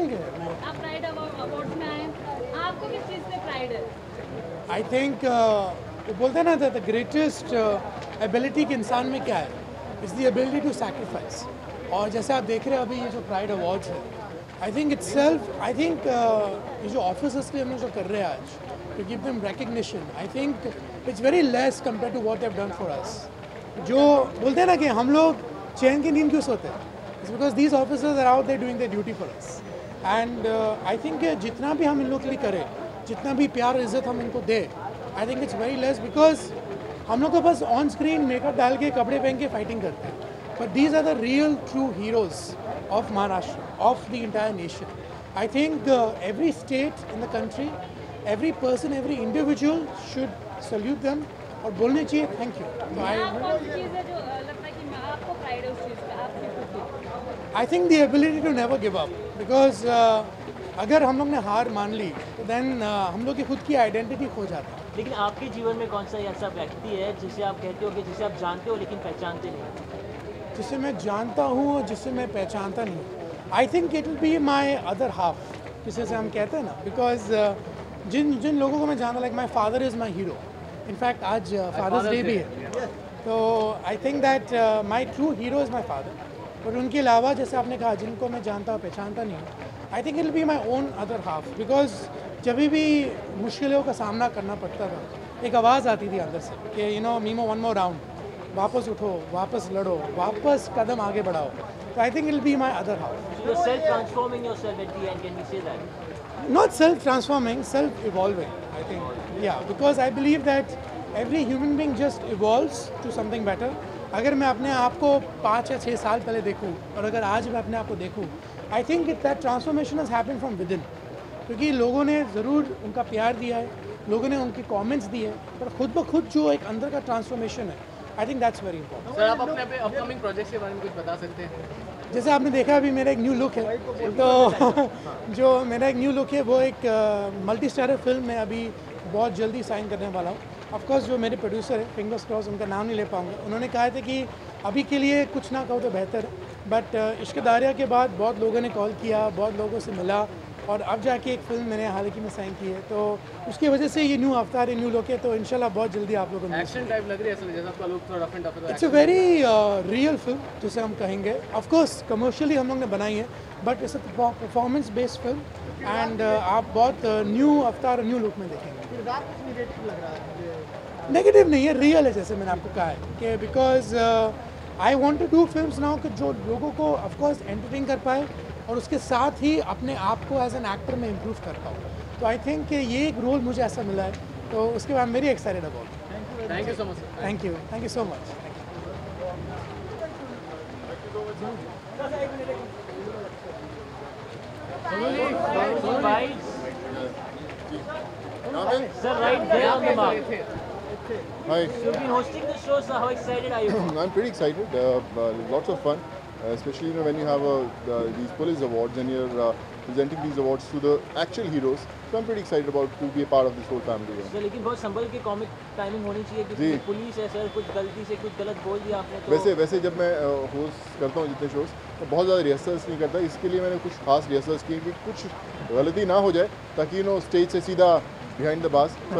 ठीक है आप प्राइड अवार्ड्स में आए आपको किस चीज़ से प्राइड है? आई थिंक वो बोलते हैं ना द ग्रेटेस्ट एबिलिटी के इंसान में क्या है? Is the ability to sacrifice और जैसे आप देख रहे हैं अभी ये जो प्राइड अवार्ड्स है I think it's self I think ये जो ऑफिसर्स के हम लोग जो कर रहे हैं आज to give them recognition I think it's very less compare to what have done for us जो बोलते हैं ना कि हम लोग चैन की नींद क्यों सोते हैं? Because these officers are out they doing the duty for us and I think जितना भी हम इन लोग के लिए करें जितना भी प्यार इज़्ज़त हम इनको दें I think it's very less because हम लोग को बस ऑन स्क्रीन मेकअप डाल के कपड़े पहन के फाइटिंग करते हैं। But these are the real true heroes of Maharashtra of the entire nation I think every state in the country every person every individual should salute them और बोलने चाहिए थैंक यू तो I think the ability to never give up because अगर हम लोग ने हार मान ली तो देन हम लोग की खुद की आइडेंटिटी खो जाता। है लेकिन आपके जीवन में कौन सा ऐसा व्यक्ति है जिसे आप कहते हो कि जिसे आप जानते हो लेकिन पहचानते नहीं? जिसे मैं जानता हूँ और जिसे मैं पहचानता नहीं I think it will be my other half जिसे से हम कहते हैं ना। बिकॉज़ जिन जिन लोगों को मैं जानता like my father is my hero in fact आज फादर्स डे भी है। तो I think that my true hero is my father और उनके अलावा जैसे आपने कहा जिनको मैं जानता हूँ पहचानता नहीं हूँ I think it will be my own other half because जब भी मुश्किलों का सामना करना पड़ता था एक आवाज़ आती थी अंदर से कि यू नो मीमो वन मोर राउंड वापस उठो वापस लड़ो वापस कदम आगे बढ़ाओ। तो I think it'll be my other house not self transforming yourself at the end can we say that not self transforming self evolving i think yeah अगर मैं अपने आप को पाँच या छः साल पहले देखूँ और अगर आज मैं अपने आप को देखूँ I think it that transformation has happen from within क्योंकि लोगों ने ज़रूर उनका प्यार दिया है लोगों ने उनके कमेंट्स दिए हैं पर खुद ब खुद जो एक अंदर का ट्रांसफॉर्मेशन है I think that's very important sir आप अपने अपने अपकमिंग प्रोजेक्ट्स के बारे में कुछ बता सकते हैं? जैसे आपने देखा अभी मेरा एक न्यू लुक है तो जो मेरा एक न्यू लुक है वो एक मल्टी स्टारर फ़िल्म में अभी बहुत जल्दी साइन करने वाला हूँ। ऑफकोर्स जो मेरे प्रोड्यूसर है फिंगर्स क्रॉस उनका नाम नहीं ले पाऊँगा। उन्होंने कहा था कि अभी के लिए कुछ ना कहो तो बेहतर है। बट इश्क दारिया के बाद बहुत लोगों ने कॉल किया बहुत लोगों से मिला और अब जाके एक फ़िल्म मैंने हाल ही में साइन की है। तो उसकी वजह से ये न्यू अवतार है न्यू लुक है तो इंशाल्लाह बहुत जल्दी आप लोगों को एक्शन टाइप लग रही है जैसा आपका लुक थोड़ा rough and tough it's a very real film जिसे हम कहेंगे। ऑफ़ कोर्स कमर्शियली हम लोग ने बनाई है but it's performance based film and आप बहुत न्यू अवतार न्यू लुक में देखेंगे। नेगेटिव नहीं है रियल है जैसे मैंने आपको कहा है कि because I want to do film now कि जो लोगों को ऑफकोर्स एंटरटेन कर पाए और उसके साथ ही अपने आप को एज एन एक्टर में इम्प्रूव कर पाऊँ। तो आई थिंक कि ये एक रोल मुझे ऐसा मिला है तो उसके बाद मेरी excited about thank you so much thank you thank you so much right there Hi, You've been hosting the show, so how excited are you? I'm pretty excited. Uh, uh, lots of fun, uh, especially you know when you have uh, these police awards and you're uh, presenting these awards to the actual heroes. So I'm pretty excited about to be a part of this whole family. yeah. Sir लेकिन बहुत संभल के comic timing होनी चाहिए। क्योंकि police है sir कुछ गलती से कुछ गलत बोल दिया आपने तो वैसे वैसे जब मैं होस्ट करता हूँ जितने शोज़ तो बहुत ज़्यादा रिहर्सल्स नहीं करता इसके लिए मैंने कुछ खास रिहर्सल्स किए कि कुछ गलती ना हो जाए ताकि यू नो स्टेज से सीधा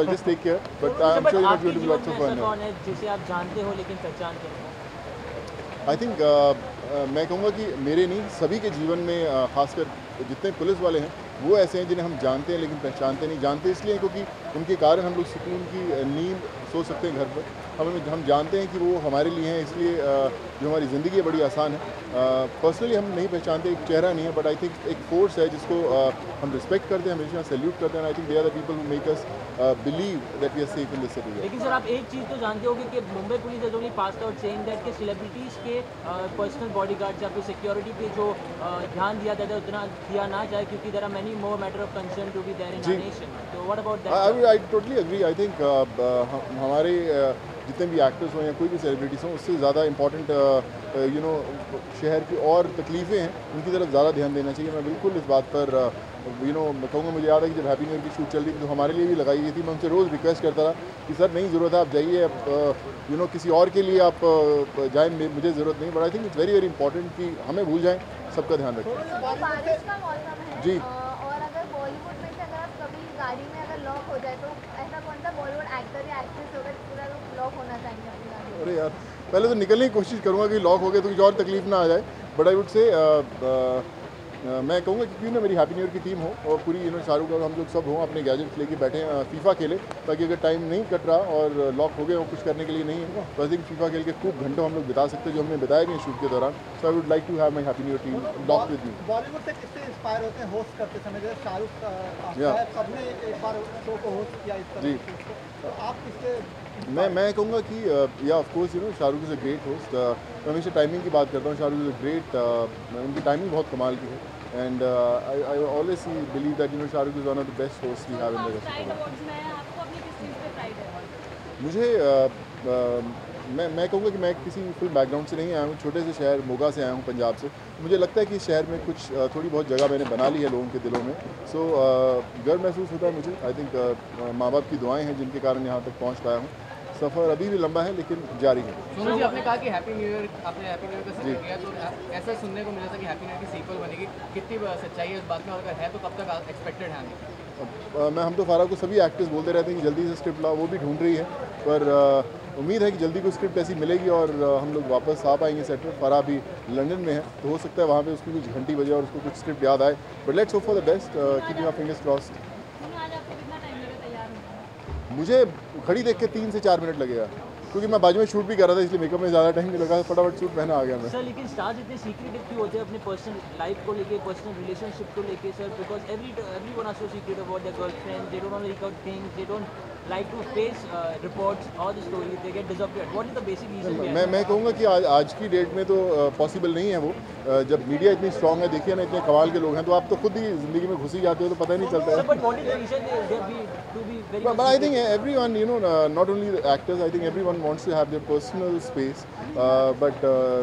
just take care but I am but sure you आपके गोइंग टू बी जीवन लॉट्स में ऑफ़ ऐसा फन कौन है जिसे आप जानते हो लेकिन पहचानते नहीं आई थिंक मैं कहूँगा कि मेरे नहीं सभी के जीवन में uh, खासकर जितने पुलिस वाले हैं वो ऐसे हैं जिन्हें हम जानते हैं लेकिन पहचानते नहीं। जानते इसलिए क्योंकि उनके कारण हम लोग सुकून की नींद सो सकते हैं घर पर। हम हम जानते हैं कि वो हमारे लिए हैं, इसलिए जो हमारी ज़िंदगी है बड़ी आसान है। पर्सनली हम नहीं पहचानते, एक चेहरा नहीं है बट आई थिंक एक फोर्स है जिसको हम रिस्पेक्ट करते हैं, हमेशा सैल्यूट करते हैं I think they are the people who make us believe that we are safe in this city लेकिन सर, आप एक चीज़ तो जानते होंगे कि Mumbai police has pass out saying that कि सेलिब्रिटीज़ के पर्सनल बॉडीगार्ड्स या फिर सिक्योरिटी पे जो ध्यान दिया जाता है, उतना दिया ना जाए, क्योंकि are many more matter of concern to be there in ji. Nation तो what about I that I totally agree I think हमारे uh, जितने भी एक्टर्स हों या कोई भी सेलिब्रिटीज़ हों उससे ज़्यादा इंपॉर्टेंट यू नो शहर की और तकलीफ़ें हैं उनकी तरफ़ ज़्यादा ध्यान देना चाहिए। मैं बिल्कुल इस बात पर यू नो मैं कहूँगा मुझे याद है कि जब हैप्पी न्यू ईयर की शूट चल रही थी तो हमारे लिए भी लगाई गई थी। मैं उनसे रोज़ रिक्वेस्ट करता था कि सर नहीं ज़रूरत है आप जाइए आप यू नो किसी और के लिए आप uh, जाएँ मुझे ज़रूरत नहीं but I think it's very very important कि हमें भूल जाएँ सबका ध्यान रखें। जी अ, और अगर बॉलीवुड में से अगर आप कभी गाड़ी में अगर लॉक हो जाए तो ऐसा कौन सा बॉलीवुड एक्टर या एक्ट्रेस होगा आप लॉक होना चाहेंगे अपनी गाड़ी अरे यार, पहले तो निकलने की कोशिश करूँगा कि लॉक हो गया तो कुछ और तकलीफ़ ना आ जाए बट आई वुड से मैं कहूँगा कि क्यों ना मेरी हैप्पी न्यू ईयर की टीम हो और पूरी यू नो शाहरुख और हम लोग सब हों अपने गैजेट्स लेके बैठे फीफा खेले ताकि अगर टाइम नहीं कट रहा और लॉक हो गए और कुछ करने के लिए नहीं है तो आई थिंक फीफा खेल के खूब घंटों हम लोग बिता सकते हैं जो हमने बिताया नहीं शूट के दौरान so I would like to have my happy new year team lock with me Bollywood से किससे इंस्पायर होते हैं होस्ट करते समय जैसे शाहरुख. सबने एक बार शो को होस्ट किया इस जी। तरह से तो आप किससे मैं मैं कहूँगा कि yeah of course you know Shahrukh is a great host मैं हमेशा टाइमिंग की बात करता हूँ शाहरुख इज़ अ ग्रेट उनकी टाइमिंग बहुत कमाल की है. And I always believe that you know Shahrukh is one of the best host we have in the है मुझे अ, अ, मैं मैं कहूँगा कि मैं किसी फ़िल्म बैकग्राउंड से नहीं आया हूँ छोटे से शहर मोगा से आया हूँ पंजाब से. मुझे लगता है कि इस शहर में कुछ थोड़ी बहुत जगह मैंने बना ली है लोगों के दिलों में. सो गर्व महसूस होता है मुझे. आई थिंक माँ बाप की दुआएँ हैं जिनके कारण यहाँ तक पहुँच पाया हूँ. सफ़र अभी भी लंबा है लेकिन जारी है। सोनू जी आपने कहा कि हैप्पी न्यू ईयर आपने हैप्पी न्यू ईयर का ज़िक्र किया तो ऐसा सुनने को मिला था कि हैप्पी न्यू ईयर की सीक्वल बनेगी। कितनी सच्चाई है बात में अगर है तो कब तक एक्सपेक्टेड है? मैं हम तो फारा को सभी एक्टर्स बोलते रहते हैं कि जल्दी से स्क्रिप्ट लाओ वो भी ढूंढ रही है। पर उम्मीद है कि जल्दी कोई स्क्रिप्ट ऐसी मिलेगी और हम लोग वापस आ पाएँगे सेट पर फारा अभी लंदन में है तो हो सकता है वहाँ पे उसकी कुछ घंटी बजे और उसको कुछ स्क्रिप्ट याद आए। But let's hope for the best keeping fingers crossed सुनो आज आपको कितना टाइम लगा तैयार होने में? मुझे खड़ी देख के तीन से चार मिनट लगेगा, क्योंकि मैं बाजू में शूट भी कर रहा था, इसलिए मेकअप में ज़्यादा टाइम नहीं लगा फटाफट शूट पहना आ गया मैं। सर लेकिन स्टार्स इतने सीक्रेटिव क्यों होते हैं अपने पर्सनल लाइफ को लेके पर्सनल रिलेशनशिप को लेके sir because every every one are so secret about their girlfriend they don't know out things they don't like to face reports और the story they get disappeared what is the basic reason मैं मैं कहूँगा कि आज आज की date में तो पॉसिबल नहीं है वो। अ, जब मीडिया इतनी स्ट्रांग है देखिए ना इतने कमाल के लोग हैं तो आप तो खुद ही ज़िंदगी में घुस ही जाते हो तो पता ही नहीं चलता है। But what is the reason they be to be very But, but I think everyone, you know, uh, not only the actors, I think everyone wants to have their personal space. Uh, but uh,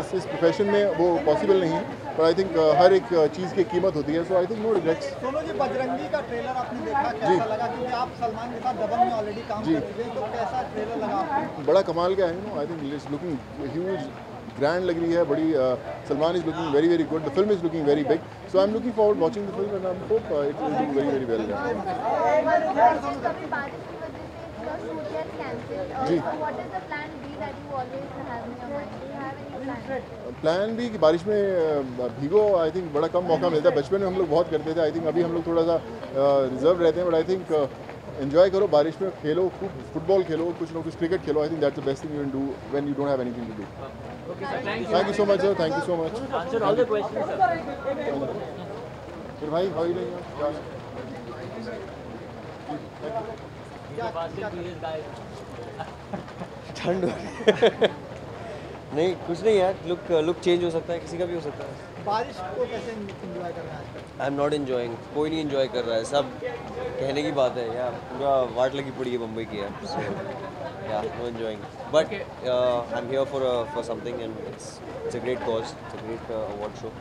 इस इस profession में वो possible नहीं है। पर I think हर एक चीज़ की कीमत होती है। So I think no regrets Sonu ji Bajrangi का ट्रेलर आपने देखा कैसा लगा? क्योंकि आप सलमान के साथ दबंग में ऑलरेडी काम कर चुके हैं तो कैसा ट्रेलर लगा बड़ा कमाल का है no I think it's looking huge grand लग रही है बड़ी Salman is looking very very good the film is looking very big so I am looking forward watching the film and I hope it will do very very well ji. Is plan you you भी कि बारिश में भीगो I think बड़ा कम मौका मिलता है। बचपन में हम लोग बहुत करते थे आई थिंक अभी हम लोग थोड़ा सा रिज़र्व रहते हैं बट आई थिंक एंजॉय करो बारिश में खेलो खूब फुटबॉल खेलो कुछ ना कुछ cricket Khelo I think that's the best thing you can do when you don't have anything to do thank you so much sir thank you so much answer all the questions sir फिर भाई भाई नहीं ठंड हो है। नहीं कुछ नहीं है लुक लुक चेंज हो सकता है किसी का भी हो सकता है। बारिश को कैसे एंजॉय कर रहा है आई एम नॉट इन्जॉइंग कोई नहीं एंजॉय कर रहा है सब कहने की बात है यार पूरा वाट लगी पड़ी है मुंबई की यार so yeah no enjoying but I am here for for something and it's it's a great cause it's a great award show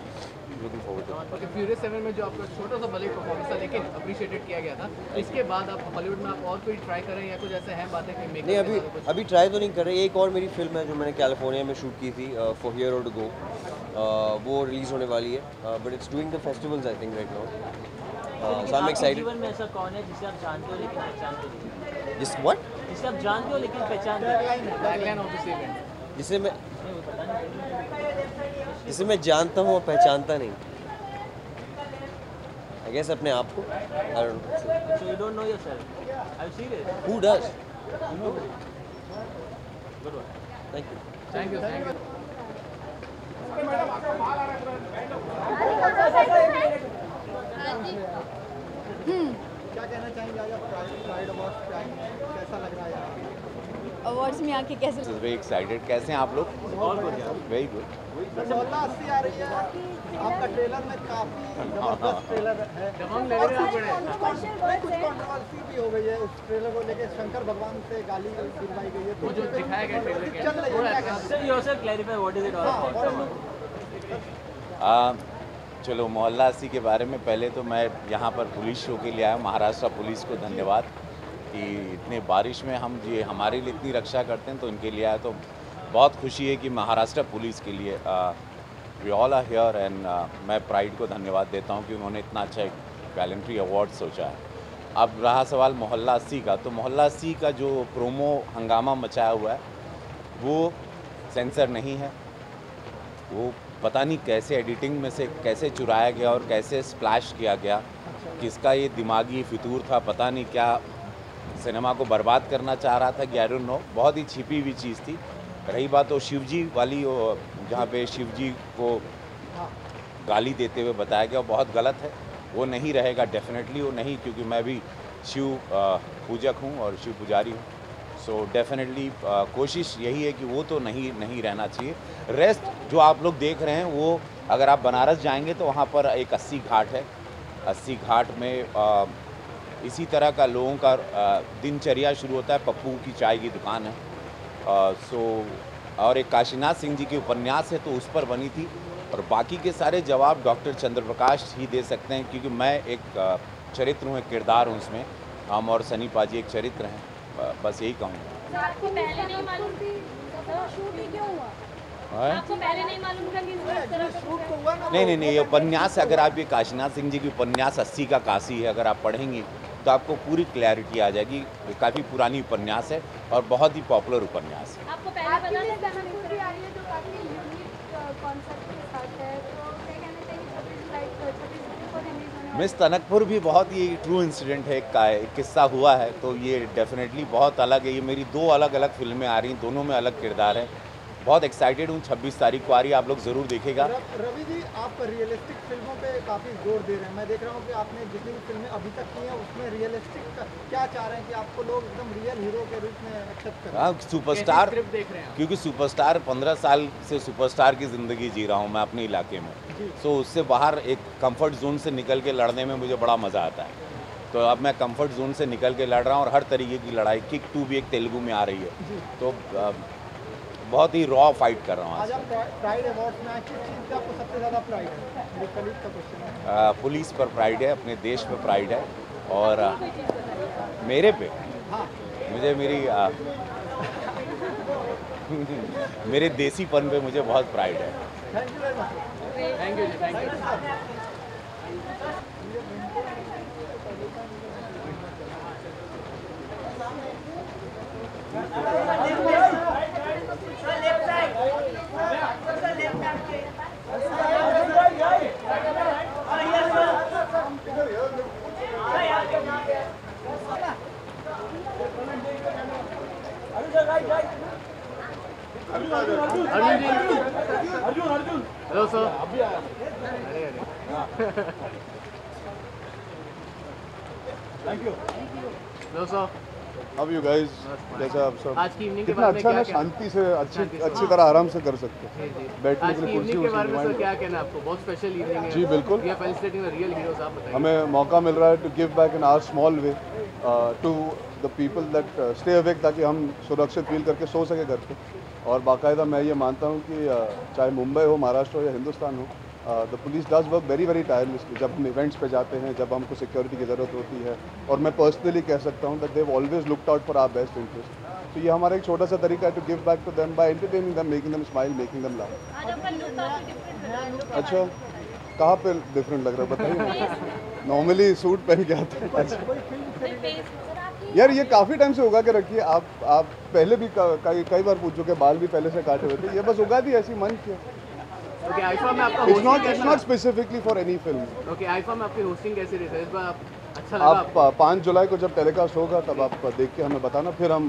looking forward to okay furious seven में जो आपका छोटा सा भले परफॉर्मेंस था लेकिन अप्रिशिएटेड किया गया था। इसके बाद आप हॉलीवुड में आप और कोई ट्राई करें या कुछ ऐसे हैं बातें कि नहीं अभी अभी ट्राई तो नहीं कर रहे। एक और मेरी फ़िल्म है जो मैंने कैलिफ़ोर्निया में शूट की थी फॉर हियर और गो वो रिलीज़ होने वाली है। But it's doing the festivals I think right now so I am excited जीवन में ऐसा कौन है जिसे आप जानते हो लेकिन पहचानते नहीं जिस व्हाट जिसे आप जानते हो लेकिन पहचानते इवेंट जिसे मैं जिसे मैं जानता हूँ और पहचानता नहीं। आई गेस अपने आप को। I don't know So you don't know yourself. Are you serious? Who does Good one. Thank you thank you thank you क्या कहना चाहेंगे आज आप प्राइड अवार्ड पे आए कैसा लग रहा है? अवार्ड्स में आके कैसे वेरी एक्साइटेड कैसे हैं आप लोग? वेरी गुड अस्सी आ रही है। आपका ट्रेलर में काफ़ी ज़बरदस्त ट्रेलर है। और कुछ आप बड़े कुछ कुछ कंट्रोवर्सी भी हो गई है। उस ट्रेलर को लेके शंकर भगवान से गाली गिरवाई गई है। वो जो दिखाया गया ट्रेलर के चल रही है। क्या ऐसा Sir, you also clarify what is it all हाँ, about? और आ, चलो मोहल्ला अस्सी के बारे में पहले तो मैं यहाँ पर पुलिस शो के लिए आया महाराष्ट्र पुलिस को धन्यवाद कि इतने बारिश में हम ये हमारे लिए इतनी रक्षा करते हैं तो इनके लिए आया तो बहुत खुशी है कि महाराष्ट्र पुलिस के लिए we all are here and मैं प्राइड को धन्यवाद देता हूँ कि उन्होंने इतना अच्छा एक गैलेंट्री अवार्ड सोचा है। अब रहा सवाल मोहल्ला सी का तो मोहल्ला सी का जो प्रोमो हंगामा मचाया हुआ है, वो सेंसर नहीं है। वो पता नहीं कैसे एडिटिंग में से कैसे चुराया गया और कैसे स्प्लैश किया गया, किसका ये दिमागी फितूर था, पता नहीं क्या सिनेमा को बर्बाद करना चाह रहा था, कि नो बहुत ही छिपी हुई चीज़ थी। रही बात वो शिवजी वाली वो जहाँ पे शिवजी को गाली देते हुए बताया गया बहुत गलत है। वो नहीं रहेगा डेफिनेटली वो नहीं क्योंकि मैं भी शिव पूजक हूँ और शिव पुजारी हूँ। सो डेफिनेटली कोशिश यही है कि वो तो नहीं नहीं रहना चाहिए। रेस्ट जो आप लोग देख रहे हैं वो अगर आप बनारस जाएँगे तो वहाँ पर एक अस्सी घाट है। अस्सी घाट में अ, इसी तरह का लोगों का दिनचर्या शुरू होता है। पप्पू की चाय की दुकान है। सो और एक काशीनाथ सिंह जी की उपन्यास है तो उस पर बनी थी। और बाकी के सारे जवाब डॉक्टर चंद्र प्रकाश ही दे सकते हैं क्योंकि मैं एक चरित्र हूँ एक किरदार हूँ उसमें हम और सनी पाजी एक चरित्र हैं। बस यही कहूँगा। आपको पहले नहीं मालूम थी क्यों हुआ? आपको पहले नहीं मालूम था कि इस तरह का शूट तो हुआ नहीं नहीं नहीं ये उपन्यास अगर आप ये काशीनाथ सिंह जी की उपन्यास अस्सी का काशी है अगर आप पढ़ेंगी तो आपको पूरी क्लैरिटी आ जाएगी। काफ़ी पुरानी उपन्यास है और बहुत ही पॉपुलर उपन्यास है। आपको पहले आपकी पता लिए था तनकपुर भी आ रही है? जो काफ़ी यूनिक कॉन्सेप्ट के साथ है। तो वाली मिस तनकपुर भी बहुत ही ट्रू इंसिडेंट है। का एक किस्सा हुआ है तो ये डेफिनेटली बहुत अलग है। ये मेरी दो अलग अलग फ़िल्में आ रही हैं दोनों में अलग किरदार है। बहुत एक्साइटेड हूँ। 26 तारीख को आ रही है आप लोग ज़रूर देखेगा। रवि जी आप रियलिस्टिक फ़िल्मों पे काफ़ी ज़ोर दे रहे हैं। मैं देख रहा हूँ कि आपने जितनी भी फ़िल्में अभी तक की हैं उसमें रियलिस्टिक क्या चाह रहे हैं कि आपको लोग एकदम रियल हीरो के रूप में एक्सेप्ट करें? हाँ सुपरस्टार देख रहे हैं क्योंकि सुपरस्टार पंद्रह साल से सुपरस्टार की ज़िंदगी जी रहा हूँ मैं अपने इलाके में। सो उससे बाहर एक कंफर्ट जोन से निकल के लड़ने में मुझे बड़ा मज़ा आता है। तो अब मैं कंफर्ट जोन से निकल के लड़ रहा हूँ और हर तरीके की लड़ाई किक टू भी एक तेलुगु में आ रही है। तो बहुत ही रॉ फाइट कर रहा हूँ आज। आज प्राइड अवार्ड में आए किस चीज़ का आपको सबसे ज़्यादा प्राइड है? मेरे कलीग का क्वेश्चन है। अ, पुलिस पर प्राइड है अपने देश पर प्राइड है और मेरे पे? हाँ। मुझे मेरी अ, मेरे देसीपन पे मुझे बहुत प्राइड है। Thank you thank you thank you hello sir अरे अरे हेलो सर अब यू गाइस जैसा आप सब आज की इवनिंग के बारे में अच्छा शांति से अच्छी अच्छी। तरह आराम से कर सकते हैं। बैठने के लिए कुर्सी के बारे में सर क्या कहना आपको? बहुत स्पेशल इवनिंग है। जी, बिल्कुल। We are the real heroes आप बताइए। हमें मौका मिल रहा है to give back in our small way to the people that stay awake ताकि हम सुरक्षित फील करके सो सके घर पे। और बाकायदा मैं ये मानता हूँ कि चाहे मुंबई हो महाराष्ट्र हो या हिंदुस्तान हो the police does work very very tirelessly जब हम इवेंट्स पे जाते हैं जब हमको सिक्योरिटी की ज़रूरत होती है। और मैं पर्सनली कह सकता हूँ that they always looked out for our best interest तो ये हमारा एक छोटा सा तरीका है to give back to them by entertaining them making them smile making them laugh look अच्छा कहाँ पे डिफरेंट लग रहा है बताइए। नॉर्मली सूट पहन के आता है। यार ये काफ़ी टाइम से उगा के रखी है आप आप पहले भी क- कई कई बार पूछ चुके बाल भी पहले से काटे हुए थे। ये बस उगा दी ऐसी मन किया। ओके आईफा में आपका it's not it's not specifically for any film okay IIFA में आपकी होस्टिंग कैसी रही? है इस बार आप अच्छा लगा आप आपको। पाँच जुलाई को जब टेलीकास्ट होगा तब आप देख के हमें बताना। फिर हम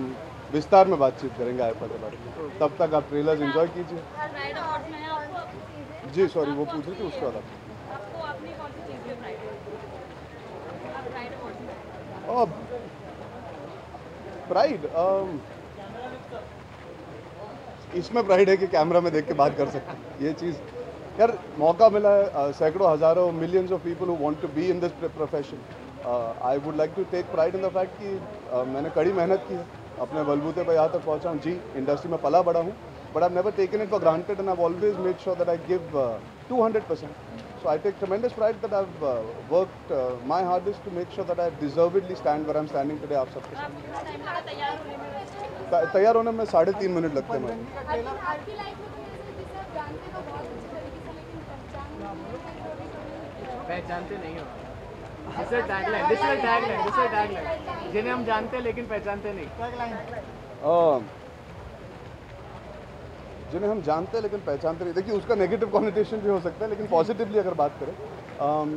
विस्तार में बातचीत करेंगे आईफा के बारे में। तब तक आप ट्रेलर एंजॉय कीजिए। जी सॉरी वो पूछ रही थी उसके बाद आप अपनी कौन सी चीज़ पे प्राइड है आप प्राइड अवार्ड्स में और प्राइड इसमें प्राइड है कि कैमरा में देख के बात कर सकते ये चीज़ यार मौका मिला है uh, सैकड़ों हज़ारों millions of people who want to be in this profession I would like to take pride in the fact कि uh, मैंने कड़ी मेहनत की अपने बलबूते पर यहाँ तक पहुँचा हूँ। जी इंडस्ट्री में पला बड़ा हूँ। But I never taken it for granted and I always make sure that I give two hundred percent So I take tremendous pride that I've uh, worked uh, my hardest to make sure that I deservedly stand where I'm standing today आप सबके तैयार होने में? साढ़े तीन minute लगते हैं। पहचानते नहीं हो। This is tagline this is tagline this is tagline जिन्हें हम जानते हैं लेकिन पहचानते नहीं। जिन्हें हम जानते हैं लेकिन पहचानते नहीं। देखिए उसका नेगेटिव कॉन्टेशन भी हो सकता है लेकिन पॉजिटिवली अगर बात करें आम,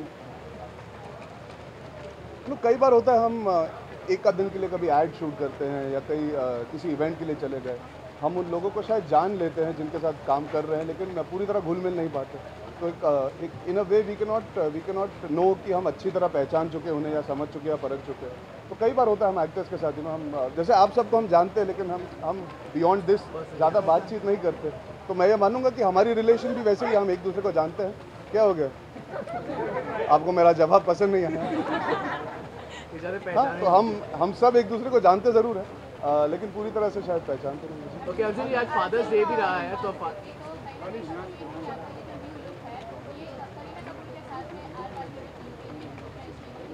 तो कई बार होता है हम एक का दिन के लिए कभी ऐड शूट करते हैं या कई किसी इवेंट के लिए चले गए। हम उन लोगों को शायद जान लेते हैं जिनके साथ काम कर रहे हैं लेकिन पूरी तरह घुल मिल नहीं पाते। एक एक in a way we can not we can not know कि हम अच्छी तरह पहचान चुके उन्हें या समझ चुके या परख चुके हैं। तो कई बार होता है हम एक्टर्स के साथ में हम जैसे आप सबको हम जानते हैं लेकिन हम हम बियॉन्ड दिस ज़्यादा बातचीत नहीं करते। तो मैं ये मानूँगा कि हमारी रिलेशन भी वैसे ही हम एक दूसरे को जानते हैं। क्या हो गया? आपको मेरा जवाब पसंद नहीं आया। हाँ तो हम हम सब एक दूसरे को जानते ज़रूर हैं अ, लेकिन पूरी तरह से शायद पहचानते नहीं। ओके अर्जुन आज फादर्स डे भी रहा है तो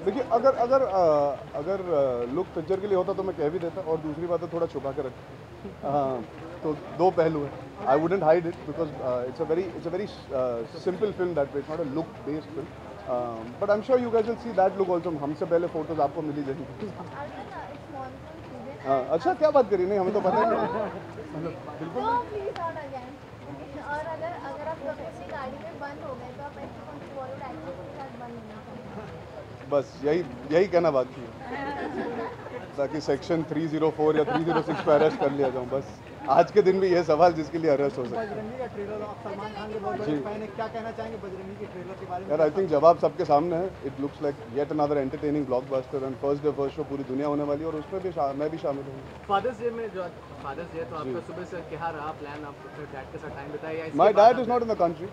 देखिए अगर अगर अ, अगर लुक पिक्चर के लिए होता तो मैं कह भी देता और दूसरी बात है थोड़ा छुपा के रख हाँ तो दो पहलू हैं। I wouldn't hide it because it's a very it's a very simple film that it's not a look based film but I am sure you will see that look also हमसे पहले फ़ोटोज़ आपको मिली जाएँगी। हाँ अच्छा क्या बात करी? नहीं हमें तो पता ही नहीं। बिल्कुल तो प्लीज़ नॉट अगेन और अगर अगर आप कभी अपनी गाड़ी में बंद हो गए तो आप ऐसे कौन सी बॉलीवुड एक्ट्रेस के साथ बंद होना चाहेंगे बस यही यही कहना बाकी है। ताकि सेक्शन 304 या 306 पे अरेस्ट कर लिया जाऊँ बस। आज के दिन भी ये सवाल जिसके लिए अरेस्ट हो सकता है। बजरंगी का ट्रेलर आप सलमान खान के बहुत बड़े फ़ैन क्या कहना चाहेंगे बजरंगी के ट्रेलर के बारे में? यार आई थिंक जवाब सबके सामने है। It looks like yet another entertaining blockbuster and first day first show पूरी दुनिया होने वाली है और उसमें भी मैं भी शामिल हूँ। फादर्स डे में जो फादर्स डे तो आपका सुबह से क्या रहा प्लान आप डैड के साथ टाइम बिताया yeah my dad is not in the country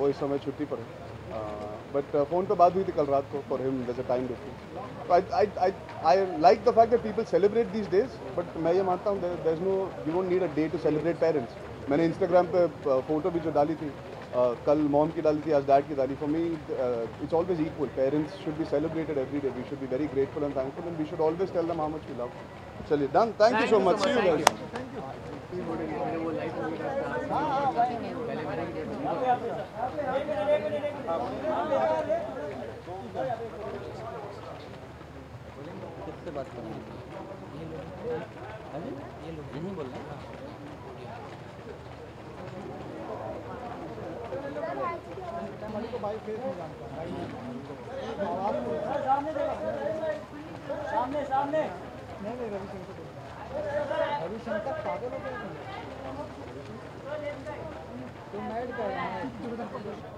वो इस समय छुट्टी पर है। बट फ़ोन पे बात हुई थी कल रात को for him there's a time difference I I I like the fact that people celebrate these days but मैं ये मानता हूँ there is no you won't need a day to celebrate parents मैंने इंस्टाग्राम पे फ़ोटो भी जो डाली थी uh, कल मॉम की डाली थी आज डैड की डाली for me it's always equal parents should be celebrated every day we should be very grateful and thankful and we should always tell them how much we love चलिए done thank you so much see you guys मेरे वो life movie का पहले मैंने किससे बात कर तो सामने सामने नहीं नहीं रविशंकर रविशंकर तो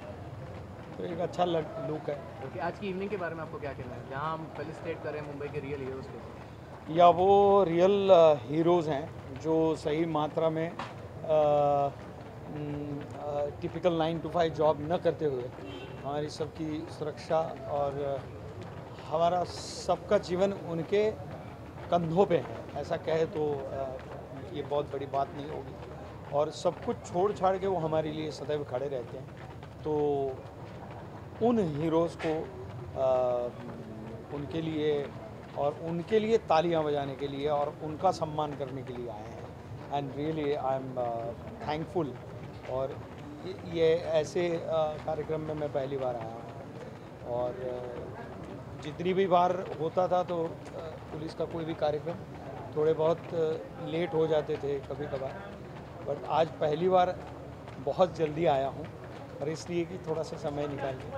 तो एक अच्छा लुक है। ओके आज की इवनिंग के बारे में आपको क्या कहना है? जहाँ हम फेलिसिटेट करें मुंबई के रियल हीरोज को या वो रियल हीरोज़ हैं जो सही मात्रा में typical nine to five job न करते हुए हमारी सबकी सुरक्षा और हमारा सबका जीवन उनके कंधों पे है। ऐसा कहे तो अ, ये बहुत बड़ी बात नहीं होगी। और सब कुछ छोड़ छाड़ के वो हमारे लिए सदैव खड़े रहते हैं। तो उन हीरोज़ को अ, उनके लिए और उनके लिए तालियाँ बजाने के लिए और उनका सम्मान करने के लिए आए हैं। And really I am thankful और ये ऐसे कार्यक्रम में मैं पहली बार आया हूँ। और जितनी भी बार होता था तो पुलिस का कोई भी कार्यक्रम थोड़े बहुत लेट हो जाते थे कभी कभार बट आज पहली बार बहुत जल्दी आया हूँ। और इसलिए कि थोड़ा सा समय निकाल के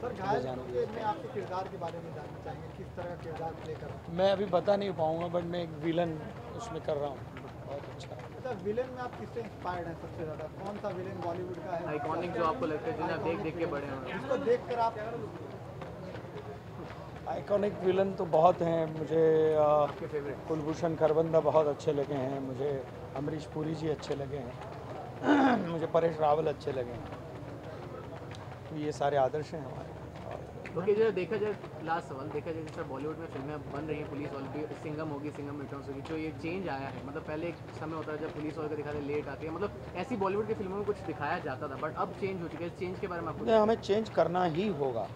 सर घायल के में आपके किरदार के बारे में जानना चाहेंगे किस तरह का किरदार प्ले कर मैं अभी बता नहीं पाऊँगा बट मैं एक विलन उसमें कर रहा हूँ। बहुत अच्छा। अच्छा विलेन में आप किससे इंस्पायर्ड हैं सबसे ज़्यादा? कौन सा विलेन बॉलीवुड का है? आइकॉनिक जो आपको लगता है जिन्हें आप देख देख के बड़े हैं। देख कर आप आइकॉनिक विलन तो बहुत हैं। मुझे आपके फेवरेट कुलभूषण खरबंदा बहुत अच्छे लगे हैं। मुझे अमरीश पुरी जी अच्छे लगे हैं। मुझे परेश रावल अच्छे लगे हैं। ये सारे आदर्श हैं हमारे। और ओके जो देखा जाए लास्ट सवाल देखा जाए जैसे बॉलीवुड में फ़िल्में बन रही हैं पुलिस वालों की सिंगम होगी सिंगम रिटर्न्स होगी जो ये चेंज आया है मतलब पहले एक समय होता है जब पुलिस वालों को दिखाते लेट आती है मतलब ऐसी बॉलीवुड की फ़िल्मों में कुछ दिखाया जाता था बट अब चेंज हो चुका है चेंज के बारे में आपको हमें चेंज करना ही होगा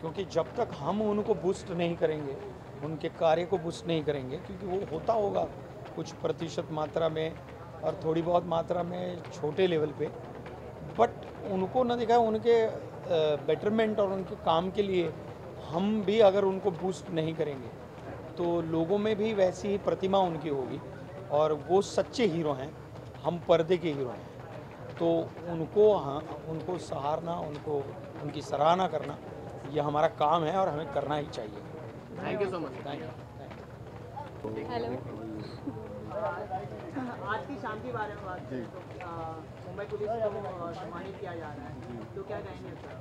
क्योंकि जब तक हम उनको बूस्ट नहीं करेंगे उनके कार्य को बूस्ट नहीं करेंगे क्योंकि वो होता होगा कुछ प्रतिशत मात्रा में और थोड़ी बहुत मात्रा में छोटे लेवल पे बट उनको ना दिखाए उनके बेटरमेंट और उनके काम के लिए हम भी अगर उनको बूस्ट नहीं करेंगे तो लोगों में भी वैसी ही प्रतिमा उनकी होगी और वो सच्चे हीरो हैं हम पर्दे के हीरो हैं। तो उनको हाँ उनको सहारना उनको उनकी सराहना करना ये हमारा काम है और हमें करना ही चाहिए। Thank you so much thank you hello आज की शाम के बारे में बात मुंबई पुलिस को सम्मानित किया जा रहा है। तो क्या कहेंगे सर?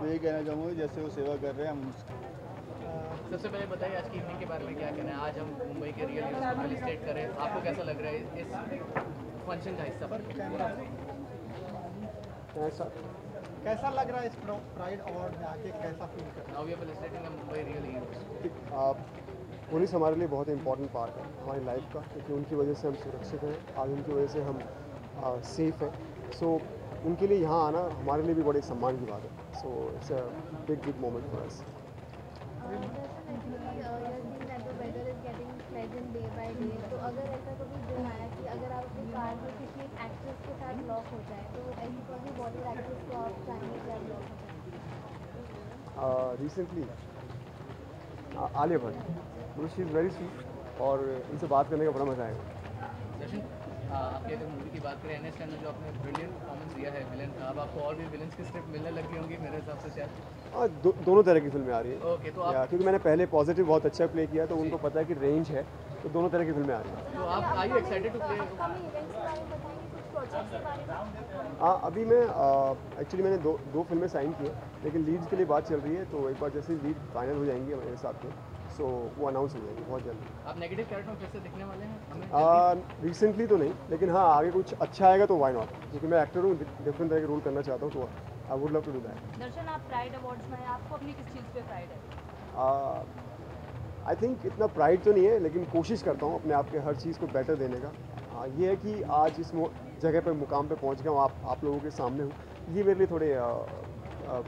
मैं ये कहना चाहूँगा जैसे वो सेवा कर रहे हैं हम सबसे पहले बताइए आज की इवनिंग के बारे में क्या कहना है आज हम मुंबई के रियल हीरोज को करें। आपको कैसा लग रहा है इस फ़ंक्शन का हिस्सा कैसा कैसा लग रहा है इस प्राइड अवार्ड में आके कैसा फील कर felicitating the Mumbai real heroes आप पुलिस हमारे लिए बहुत इंपॉर्टेंट पार्ट है हमारी लाइफ का क्योंकि उनकी वजह से हम सुरक्षित हैं। आज उनकी वजह से हम सेफ़ है। सो उनके लिए यहाँ आना हमारे लिए भी बड़े सम्मान की बात है। So it's a big big moment for us हो हो recently Alia Bhatt she is very sweet और इनसे बात करने का बड़ा मज़ा आएगा आपकी अगर मूवी की बात करें एन एस जो आपने ब्रिलियंट परफॉर्मेंस दिया है विलन का अब आपको और भी विलन्स की स्क्रिप्ट मिलने लगी होंगी मेरे हिसाब से शायद। हाँ दो, दोनों तरह की फ़िल्में आ रही हैं। ओके तो आप क्योंकि मैंने पहले पॉजिटिव बहुत अच्छा प्ले किया तो उनको पता है कि रेंज है तो दोनों तरह की फ़िल्में आ रही हैं। तो आप you excited to play upcoming events के बारे में बताएँगे कुछ प्रोजेक्ट्स के बारे में? हाँ अभी मैं एक्चुअली मैंने दो दो फ़िल्में साइन की हैं लेकिन लीड्स के लिए बात चल रही है तो एक बार जैसे लीड फाइनल हो जाएँगी हमारे हिसाब में सो वो अनाउंस हो जाएँगी बहुत जल्दी। आप नेगेटिव कैरेक्टर में फिर से दिखने वाले हैं? हमें रिसेंटली तो नहीं लेकिन हाँ आगे कुछ अच्छा आएगा तो वाई नॉट क्योंकि मैं एक्टर हूँ डिफरेंट तरह के रोल करना चाहता हूँ तो I would love to do that Darshan आप प्राइड अवार्ड्स में आपको अपनी किस चीज़ पे प्राइड है? आई थिंक इतना प्राइड तो नहीं है लेकिन कोशिश करता हूँ अपने आप के हर चीज़ को बेटर देने का। हाँ ये है कि आज इस जगह पर मुकाम पे पहुँच गया हूँ आप आप लोगों के सामने हूँ। ये मेरे लिए थोड़े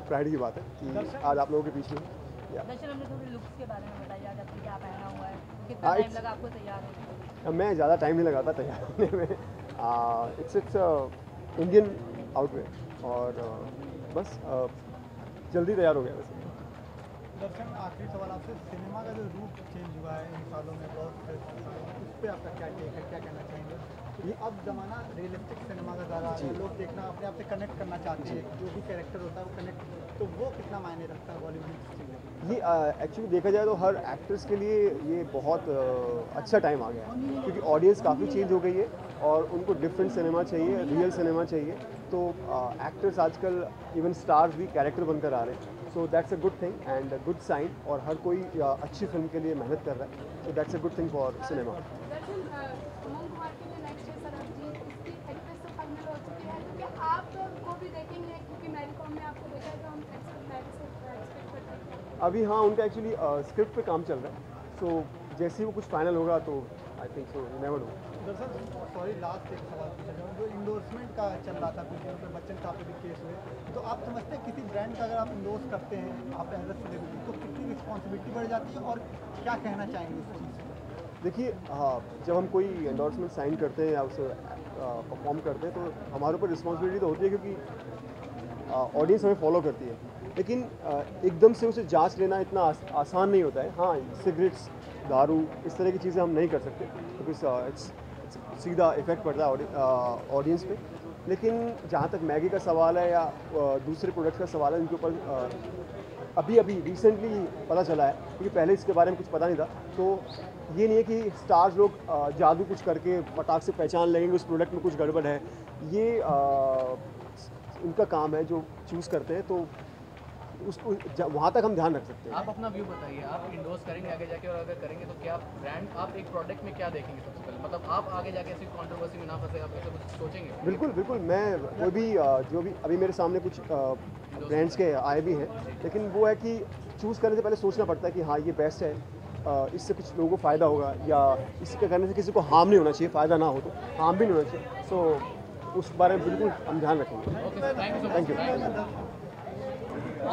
प्राइड की बात है कि आज आप लोगों के बीच में हूँ। या दर्शन हमने थोड़ी लुक्स के बारे में बताइए आज आपने क्या पहना हुआ है? कितना टाइम it's- लगा आपको तैयार होने में? मैं ज़्यादा टाइम नहीं लगाता तैयार होने में। इट्स इट्स इंडियन आउटवेयर और uh, बस uh, जल्दी तैयार हो गया वैसे। दर्शन आखिरी सवाल आपसे सिनेमा का जो रूप चेंज हुआ है इन सालों में बहुत उस पर आपका क्या टेक है क्या कहना चाहेंगे? ये अब ज़माना रियलिस्टिक सिनेमा का ज़्यादा है लोग देखना अपने आप से कनेक्ट करना चाहते हैं जो भी कैरेक्टर होता है वो कनेक्ट तो वो कितना मायने रखता है बॉलीवुड ये एक्चुअली देखा जाए तो हर एक्ट्रेस के लिए ये बहुत uh, अच्छा टाइम आ गया है। क्योंकि ऑडियंस काफ़ी चेंज हो गई है और उनको डिफरेंट सिनेमा चाहिए रियल सिनेमा चाहिए। तो एक्टर्स आजकल इवन स्टार्स भी कैरेक्टर बनकर आ रहे हैं। So that's a good thing and a good sign और हर कोई अच्छी फ़िल्म के लिए मेहनत कर रहा है। So that's a good thing for cinema Darshan Umang Kumar के लिए नेक्स्ट डे सरबजीत इसकी एक्ट्रेस तो फाइनल हो चुकी है क्योंकि आप को भी देखेंगे क्योंकि मैरी कॉम में आपको देखा है तो हम एक्सपेक्ट करते हैं अभी हाँ उनका एक्चुअली स्क्रिप्ट पे काम चल रहा है। सो जैसे ही वो कुछ फाइनल होगा तो I think so never know दरअसल सॉरी लास्ट एक सवाल जो इंडोर्समेंट का चल रहा था कुछ दिनों पे बच्चन पे भी केस हुए तो आप समझते हैं किसी ब्रांड का अगर आप इंडोर्स करते हैं आप एज अ सेलिब्रिटी तो कितनी रिस्पॉन्सिबिलिटी बढ़ जाती है और क्या कहना चाहेंगे उस चीज़ से? देखिए हाँ जब हम कोई एंडोर्समेंट साइन करते हैं या उसे परफॉर्म करते हैं तो हमारे ऊपर रिस्पॉन्सिबिलिटी तो होती है क्योंकि ऑडियंस हमें फॉलो करती है। लेकिन एकदम से उसे जाँच लेना इतना आस, आसान नहीं होता है। हाँ सिगरेट्स दारू इस तरह की चीज़ें हम नहीं कर सकते क्योंकि सीधा इफ़ेक्ट पड़ता है ऑडियंस पे। लेकिन जहाँ तक मैगी का सवाल है या दूसरे प्रोडक्ट्स का सवाल है इनके ऊपर अभी अभी रिसेंटली पता चला है क्योंकि पहले इसके बारे में कुछ पता नहीं था। तो ये नहीं है कि स्टार्स लोग जादू कुछ करके फटाक से पहचान लेंगे उस प्रोडक्ट में कुछ गड़बड़ है। ये अ, उनका काम है जो चूज़ करते हैं तो उस वहाँ तक हम ध्यान रख सकते हैं। आप अपना व्यू बताइए आप इंडोर्स करेंगे आगे जाके और अगर करेंगे तो क्या ब्रांड आप एक प्रोडक्ट में क्या देखेंगे सबसे पहले? मतलब आप आगे जाके ऐसी कंट्रोवर्सी में ना फंसे आप ऐसा कुछ सोचेंगे? बिल्कुल बिल्कुल मैं कोई भी जो भी अभी मेरे सामने कुछ ब्रांड्स के आए भी हैं लेकिन वो है कि चूज़ करने से पहले सोचना पड़ता है कि हाँ ये बेस्ट है इससे कुछ लोगों को फ़ायदा होगा या इसके करने से किसी को हार्म नहीं होना चाहिए फ़ायदा ना हो तो हार्म भी नहीं होना चाहिए। सो उस बारे में बिल्कुल हम ध्यान रखेंगे। थैंक यू आज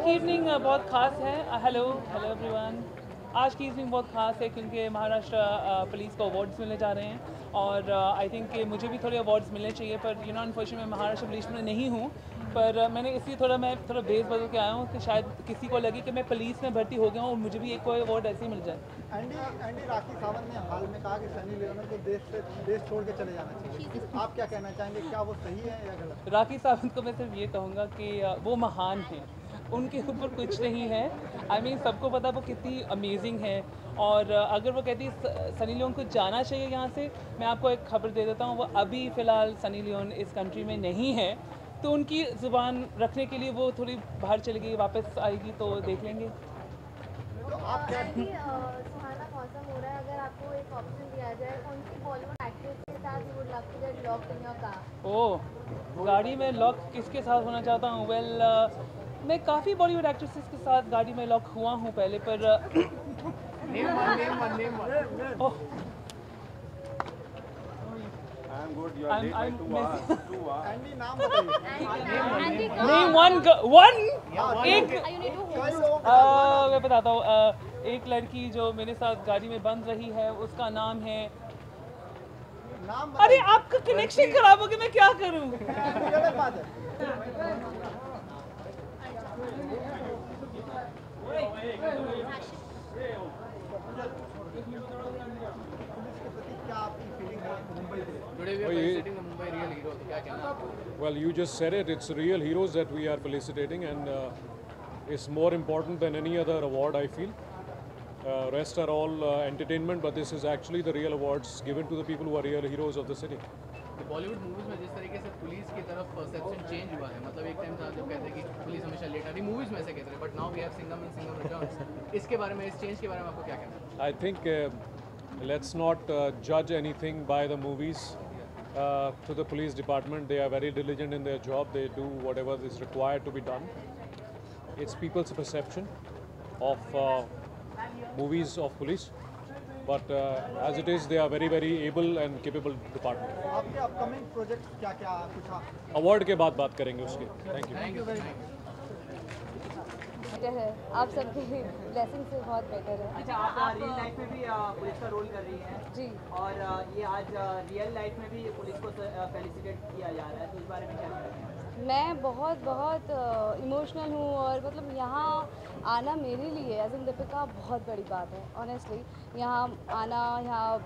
की इवनिंग बहुत ख़ास है। हेलो हेलो एवरीवन आज की इवनिंग बहुत ख़ास है क्योंकि महाराष्ट्र पुलिस को अवार्ड्स मिलने जा रहे हैं। और आई थिंक मुझे भी थोड़े अवार्ड्स मिलने चाहिए, पर यू नो अनफॉर्चुनेट मैं महाराष्ट्र पुलिस में नहीं हूँ। पर मैंने इसलिए थोड़ा मैं थोड़ा बेस बदल के आया हूँ कि शायद किसी को लगे कि मैं पुलिस में भर्ती हो गया हूँ और मुझे भी एक कोई अवार्ड ऐसे ही मिल जाए। एंडी एंडी राखी सावंत ने हाल में कहा कि सनी लियोनी को देश से देश छोड़ के चले जाना चाहिए। आप क्या कहना चाहेंगे? क्या वो सही है या गलत? राखी सावंत को मैं सिर्फ़ ये कहूँगा कि वो महान हैं। उनके ऊपर कुछ नहीं है। आई I मीन mean, सबको पता वो कितनी अमेजिंग है। और अगर वो कहती सनी लियोन को जाना चाहिए यहाँ से मैं आपको एक खबर दे देता हूँ वो अभी फ़िलहाल सनी लियोन इस कंट्री में नहीं है। तो उनकी ज़ुबान रखने के लिए वो थोड़ी बाहर चली गई वापस आएगी तो देख लेंगे। तो आप क्या आंटी, सुहाना मौसम हो रहा है। अगर आपको एक ऑप्शन दिया जाए कौन सी बॉलीवुड एक्ट्रेस के साथ you would love to get locked in your car oh गाड़ी में लॉक किसके साथ होना चाहता हूँ? वेल well, uh, मैं काफ़ी बॉलीवुड एक्ट्रेसेस के साथ गाड़ी में लॉक हुआ हूँ पहले पर नेम नेम I'm आंटी नहीं वन वन एक यू नीड टू कई लोगों अ, मैं बताता हूँ अ, एक लड़की जो मेरे साथ गाड़ी में बंद रही है उसका नाम है नाम अरे आपका कनेक्शन खराब हो गया मैं क्या करूँ Today we are felicitating the Mumbai real hero. तो क्या कहना है आपको? Well, you just said it. It's real heroes that we are felicitating, and uh, it's more important than any other award. I feel. Uh, rest are all uh, entertainment, but this is actually the real awards given to the people who are real heroes of the city. तो Bollywood movies में जिस तरीके से police की तरफ perception change हुआ है मतलब एक टाइम था जब कहते हैं कि पुलिस हमेशा लेट आती मूवीज में ऐसे कहते हैं but now we have Singham and Singham returns इसके बारे में इस चेंज के बारे में आपको क्या कहना है I think uh, let's not uh, judge anything by the movies. Uh, to the police department, they are very diligent in their job. They do whatever is required to be done. It's people's perception of uh, movies of police. But uh, as it is, they are very, very able and capable department. आपके upcoming project क्या क्या कुछ आप award के बाद बात करेंगे उसके thank you thank you very much better है। आप सबके ब्लेसिंग से बहुत बेटर है। अच्छा आप रियल लाइफ में भी पुलिस का रोल कर रही हैं? जी। और ये आज रियल लाइफ में भी पुलिस को फेलिसिटेट किया जा रहा है तो इस बारे में क्या है मैं बहुत बहुत इमोशनल हूँ और मतलब यहाँ आना मेरे लिए एज इन दीपिका बहुत बड़ी बात है ऑनेस्टली यहाँ आना यहाँ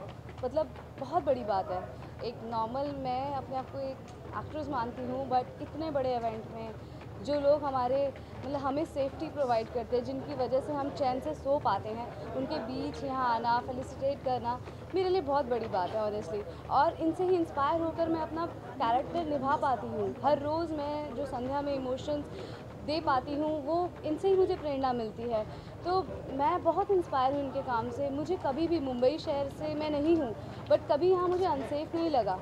मतलब बहुत बड़ी बात है। एक नॉर्मल मैं अपने आप को एक एक्ट्रेस मानती हूँ बट इतने बड़े इवेंट में जो लोग हमारे मतलब हमें सेफ्टी प्रोवाइड करते हैं, जिनकी वजह से हम चैन से सो पाते हैं, उनके बीच यहाँ आना फेलिसिटेट करना, मेरे लिए बहुत बड़ी बात है ऑनेस्टली और इनसे ही इंस्पायर होकर मैं अपना कैरेक्टर निभा पाती हूँ। हर रोज़ मैं जो संध्या में इमोशंस दे पाती हूँ, वो इनसे ही मुझे प्रेरणा मिलती है। तो मैं बहुत इंस्पायर हूँ इनके काम से। मुझे कभी भी मुंबई शहर से मैं नहीं हूँ बट कभी यहाँ मुझे अनसेफ नहीं लगा।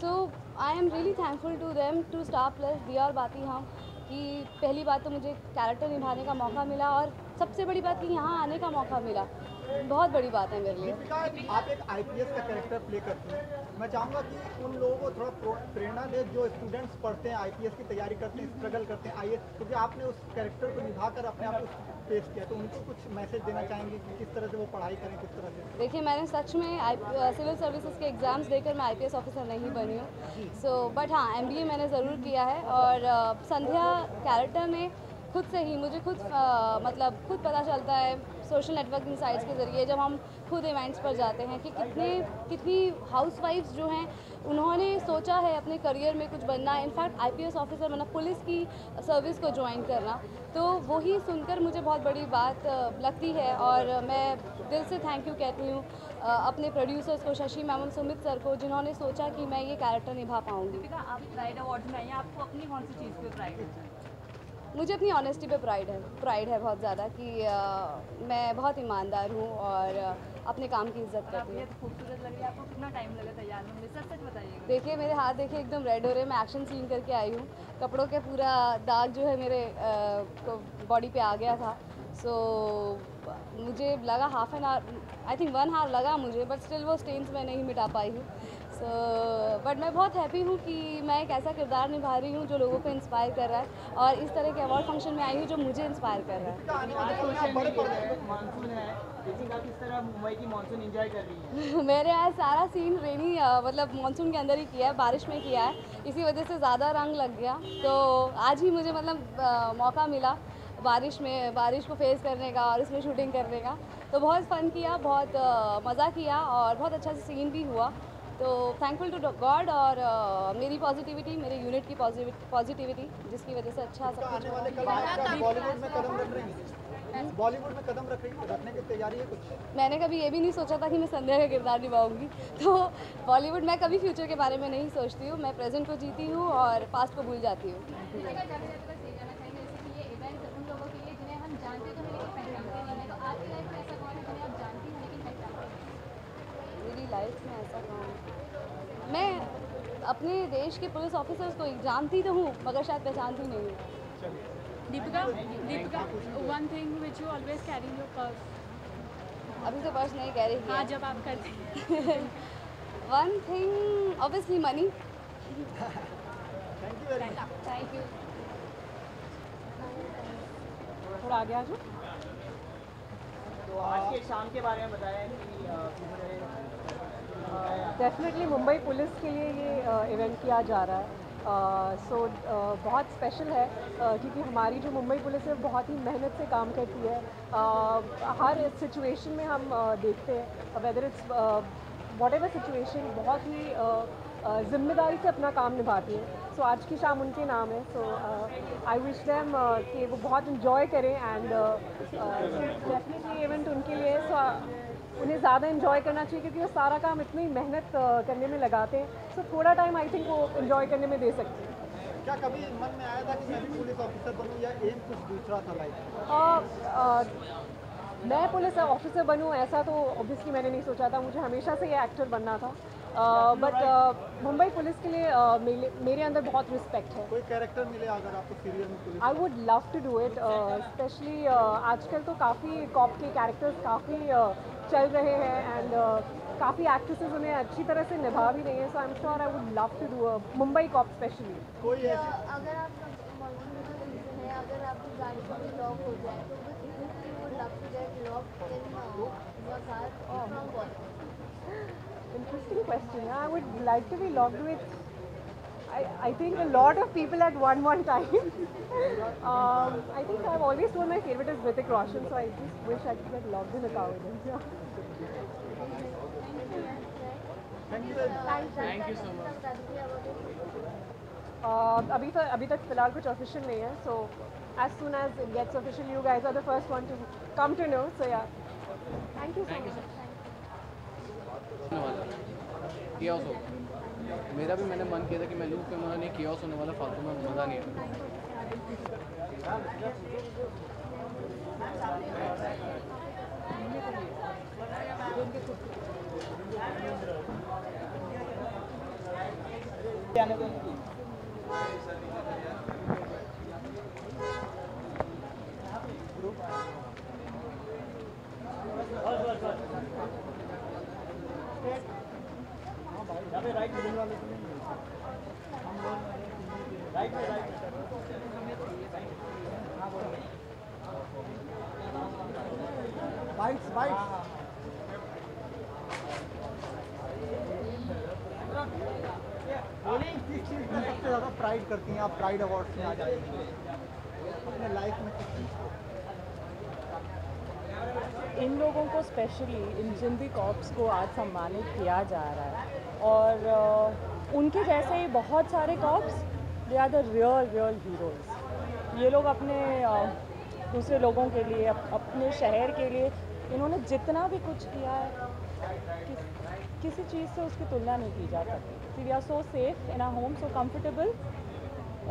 So I am really thankful to them to Star Plus we are Baati Hum कि पहली बात तो मुझे कैरेक्टर निभाने का मौका मिला और सबसे बड़ी बात कि यहाँ आने का मौका मिला। बहुत बड़ी बात है मेरे लिए। आप एक आईपीएस का कैरेक्टर प्ले करते हैं। मैं चाहूँगा कि उन लोगों को थोड़ा प्रेरणा दे जो स्टूडेंट्स पढ़ते हैं आईपीएस की तैयारी करते हैं स्ट्रगल करते हैं आईएएस क्योंकि आपने उस कैरेक्टर को निभा कर अपने आप को पेश किया तो उनको कुछ मैसेज देना चाहेंगे कि किस तरह से वो पढ़ाई करें किस तरह से? देखिए मैंने सच में आई सिविल सर्विसेज़ के एग्ज़ाम्स देकर मैं आईपीएस ऑफिसर नहीं बनी हूँ। सो बट हाँ एमबीए मैंने ज़रूर किया है और संध्या कैरेक्टर में खुद से ही मुझे खुद मतलब खुद पता चलता है सोशल नेटवर्किंग साइट्स के ज़रिए जब हम खुद इवेंट्स पर जाते हैं कि कितने, कितनी हाउसवाइफ्स जो हैं, उन्होंने सोचा है अपने करियर में कुछ बनना। इनफैक्ट आईपीएस ऑफिसर मतलब पुलिस की सर्विस को ज्वाइन करना। तो वही सुनकर मुझे बहुत बड़ी बात लगती है और मैं दिल से थैंक यू कहती हूँ अपने प्रोड्यूसर्स को, शशि मैम सुमित सर को, जिन्होंने सोचा कि मैं ये कैरेक्टर निभा पाऊँगी। आप प्राइड अवार्ड्स में हैं। आपको अपनी कौन सी चीज़ पे प्राइड मुझे अपनी ऑनेस्टी पे प्राइड है प्राइड है बहुत ज़्यादा कि अ, मैं बहुत ईमानदार हूँ और अपने काम की इज़्ज़त करती हूँ। खूबसूरत लग रही है आपको कितना टाइम लगा तैयार होने में? सच सच बताइएगा। देखिए मेरे हाथ देखिए एकदम रेड हो रहे हैं मैं एक्शन सीन करके आई हूँ। कपड़ों के पूरा दाग जो है मेरे बॉडी पे आ गया था। सो so, मुझे लगा half an hour I think one hour लगा मुझे बट स्टिल वो स्टेन्स मैं नहीं मिटा पाई हूँ। बट मैं बहुत हैप्पी हूँ कि मैं एक ऐसा किरदार निभा रही हूँ जो लोगों को इंस्पायर कर रहा है और इस तरह के अवार्ड फ़ंक्शन में आई हूँ जो मुझे इंस्पायर कर रहा है। मेरे यहाँ सारा सीन रेनी मतलब मानसून के अंदर ही किया है, बारिश में किया है। इसी वजह से ज़्यादा रंग लग गया। तो आज ही मुझे मतलब मौका मिला बारिश में, बारिश को फेस करने का और इसमें शूटिंग करने का। तो बहुत फ़न किया, बहुत मज़ा किया और बहुत अच्छा सीन भी हुआ। तो थैंकफुल टू गॉड और अ, मेरी पॉजिटिविटी मेरे यूनिट की पॉजिटिविटी जिसकी वजह से अच्छा सब कुछ बॉलीवुड में कदम रख रही हैं। बॉलीवुड में कदम रख रही रखने की तैयारी है कुछ? मैंने कभी ये भी नहीं सोचा था कि मैं संध्या का किरदार निभाऊँगी। तो बॉलीवुड मैं कभी फ्यूचर के बारे में नहीं सोचती हूँ। मैं प्रेजेंट को जीती हूँ और पास्ट को भूल जाती हूँ अगर जाते जाते बस ये जानना चाहेंगे जैसे कि ये इवेंट उन लोगों के लिए जिन्हें हम जानते तो हैं लेकिन पहचानते नहीं हैं तो आपकी लाइफ में ऐसा कौन है जिन्हें आप जानती हैं लेकिन पहचानते नहीं मेरी लाइफ में ऐसा कौन मैं अपने देश के पुलिस ऑफिसर्स को जानती तो हूँ मगर शायद पहचानती नहीं हूँ। Deepika Deepika one thing which you always carry your purse अभी तो पर्स नहीं कह रही हाँ जब आप करते one thing obviously money thank you thank you थोड़ा आगे आ जाओ। तो आज के शाम के बारे में बताया कि डेफिनेटली मुंबई पुलिस के लिए ये इवेंट किया जा रहा है। सो uh, so, uh, बहुत स्पेशल है uh, क्योंकि हमारी जो मुंबई पुलिस है बहुत ही मेहनत से काम करती है। uh, हर सिचुएशन में हम uh, देखते हैं whether it's whatever situation बहुत ही uh, ज़िम्मेदारी से अपना काम निभाती है। सो so, आज की शाम उनके नाम है सो आई विश दैम कि वो बहुत इन्जॉय करें एंड डेफिनेटली इवेंट उनके लिए सो उन्हें ज़्यादा इन्जॉय करना चाहिए क्योंकि वो सारा काम इतनी मेहनत करने में लगाते हैं। सो थोड़ा टाइम आई थिंक वो इन्जॉय करने में दे सकते हैं। क्या कभी मन में आया था कि मैं भी पुलिस ऑफिसर बनूं या एम कुछ दूसरा था लाइफ मैं पुलिस ऑफिसर बनूं ऐसा तो ऑब्वियसली मैंने नहीं सोचा था। मुझे हमेशा से ये एक्टर बनना था। बट मुंबई पुलिस के लिए अ, मेरे मेरे अंदर बहुत रिस्पेक्ट है। कोई कैरेक्टर मिले अगर आपको सीरियल में police I would love to do it specially आजकल तो काफ़ी कॉप के कैरेक्टर्स काफ़ी चल रहे हैं एंड काफ़ी एक्ट्रेसेस उन्हें अच्छी तरह से निभा भी रही हैं so I am sure I would love to do Mumbai cop specially कोई अगर आप है अगर आपकी गाड़ी लॉक हो जाए तो which you would love to get lock in your car from what Interesting question. I would like to be logged with. I, I think a lot of people at one one time. um, I think I've always told my favorite is Ritik Roshan, so I just wish I could get logged in a car with him. Thank you very much thank you so much Uh, अभी तक अभी तक फिलहाल कुछ official नहीं है so as soon as it gets official you guys are the first one to come to know so yeah thank you so much मेरा भी मैंने मन किया था कि मैं लूँ मना नहीं किया होने वाला फालतू में मज़ा नहीं आया बाइट्स बाइट्स बोलिए किस चीज़ में सबसे ज़्यादा प्राइड करती हैं आप प्राइड अवार्ड्स में आ जाएँगे अपने लाइफ में किस चीज़ को इन लोगों को स्पेशली इन भी कॉप्स को आज सम्मानित किया जा रहा है। और उनके जैसे ही बहुत सारे cops they are the real real heroes ये लोग अपने दूसरे लोगों के लिए अप, अपने शहर के लिए इन्होंने जितना भी कुछ किया है किस, किसी चीज़ से उसकी तुलना नहीं की जा सकती। We are so safe in our home so comfortable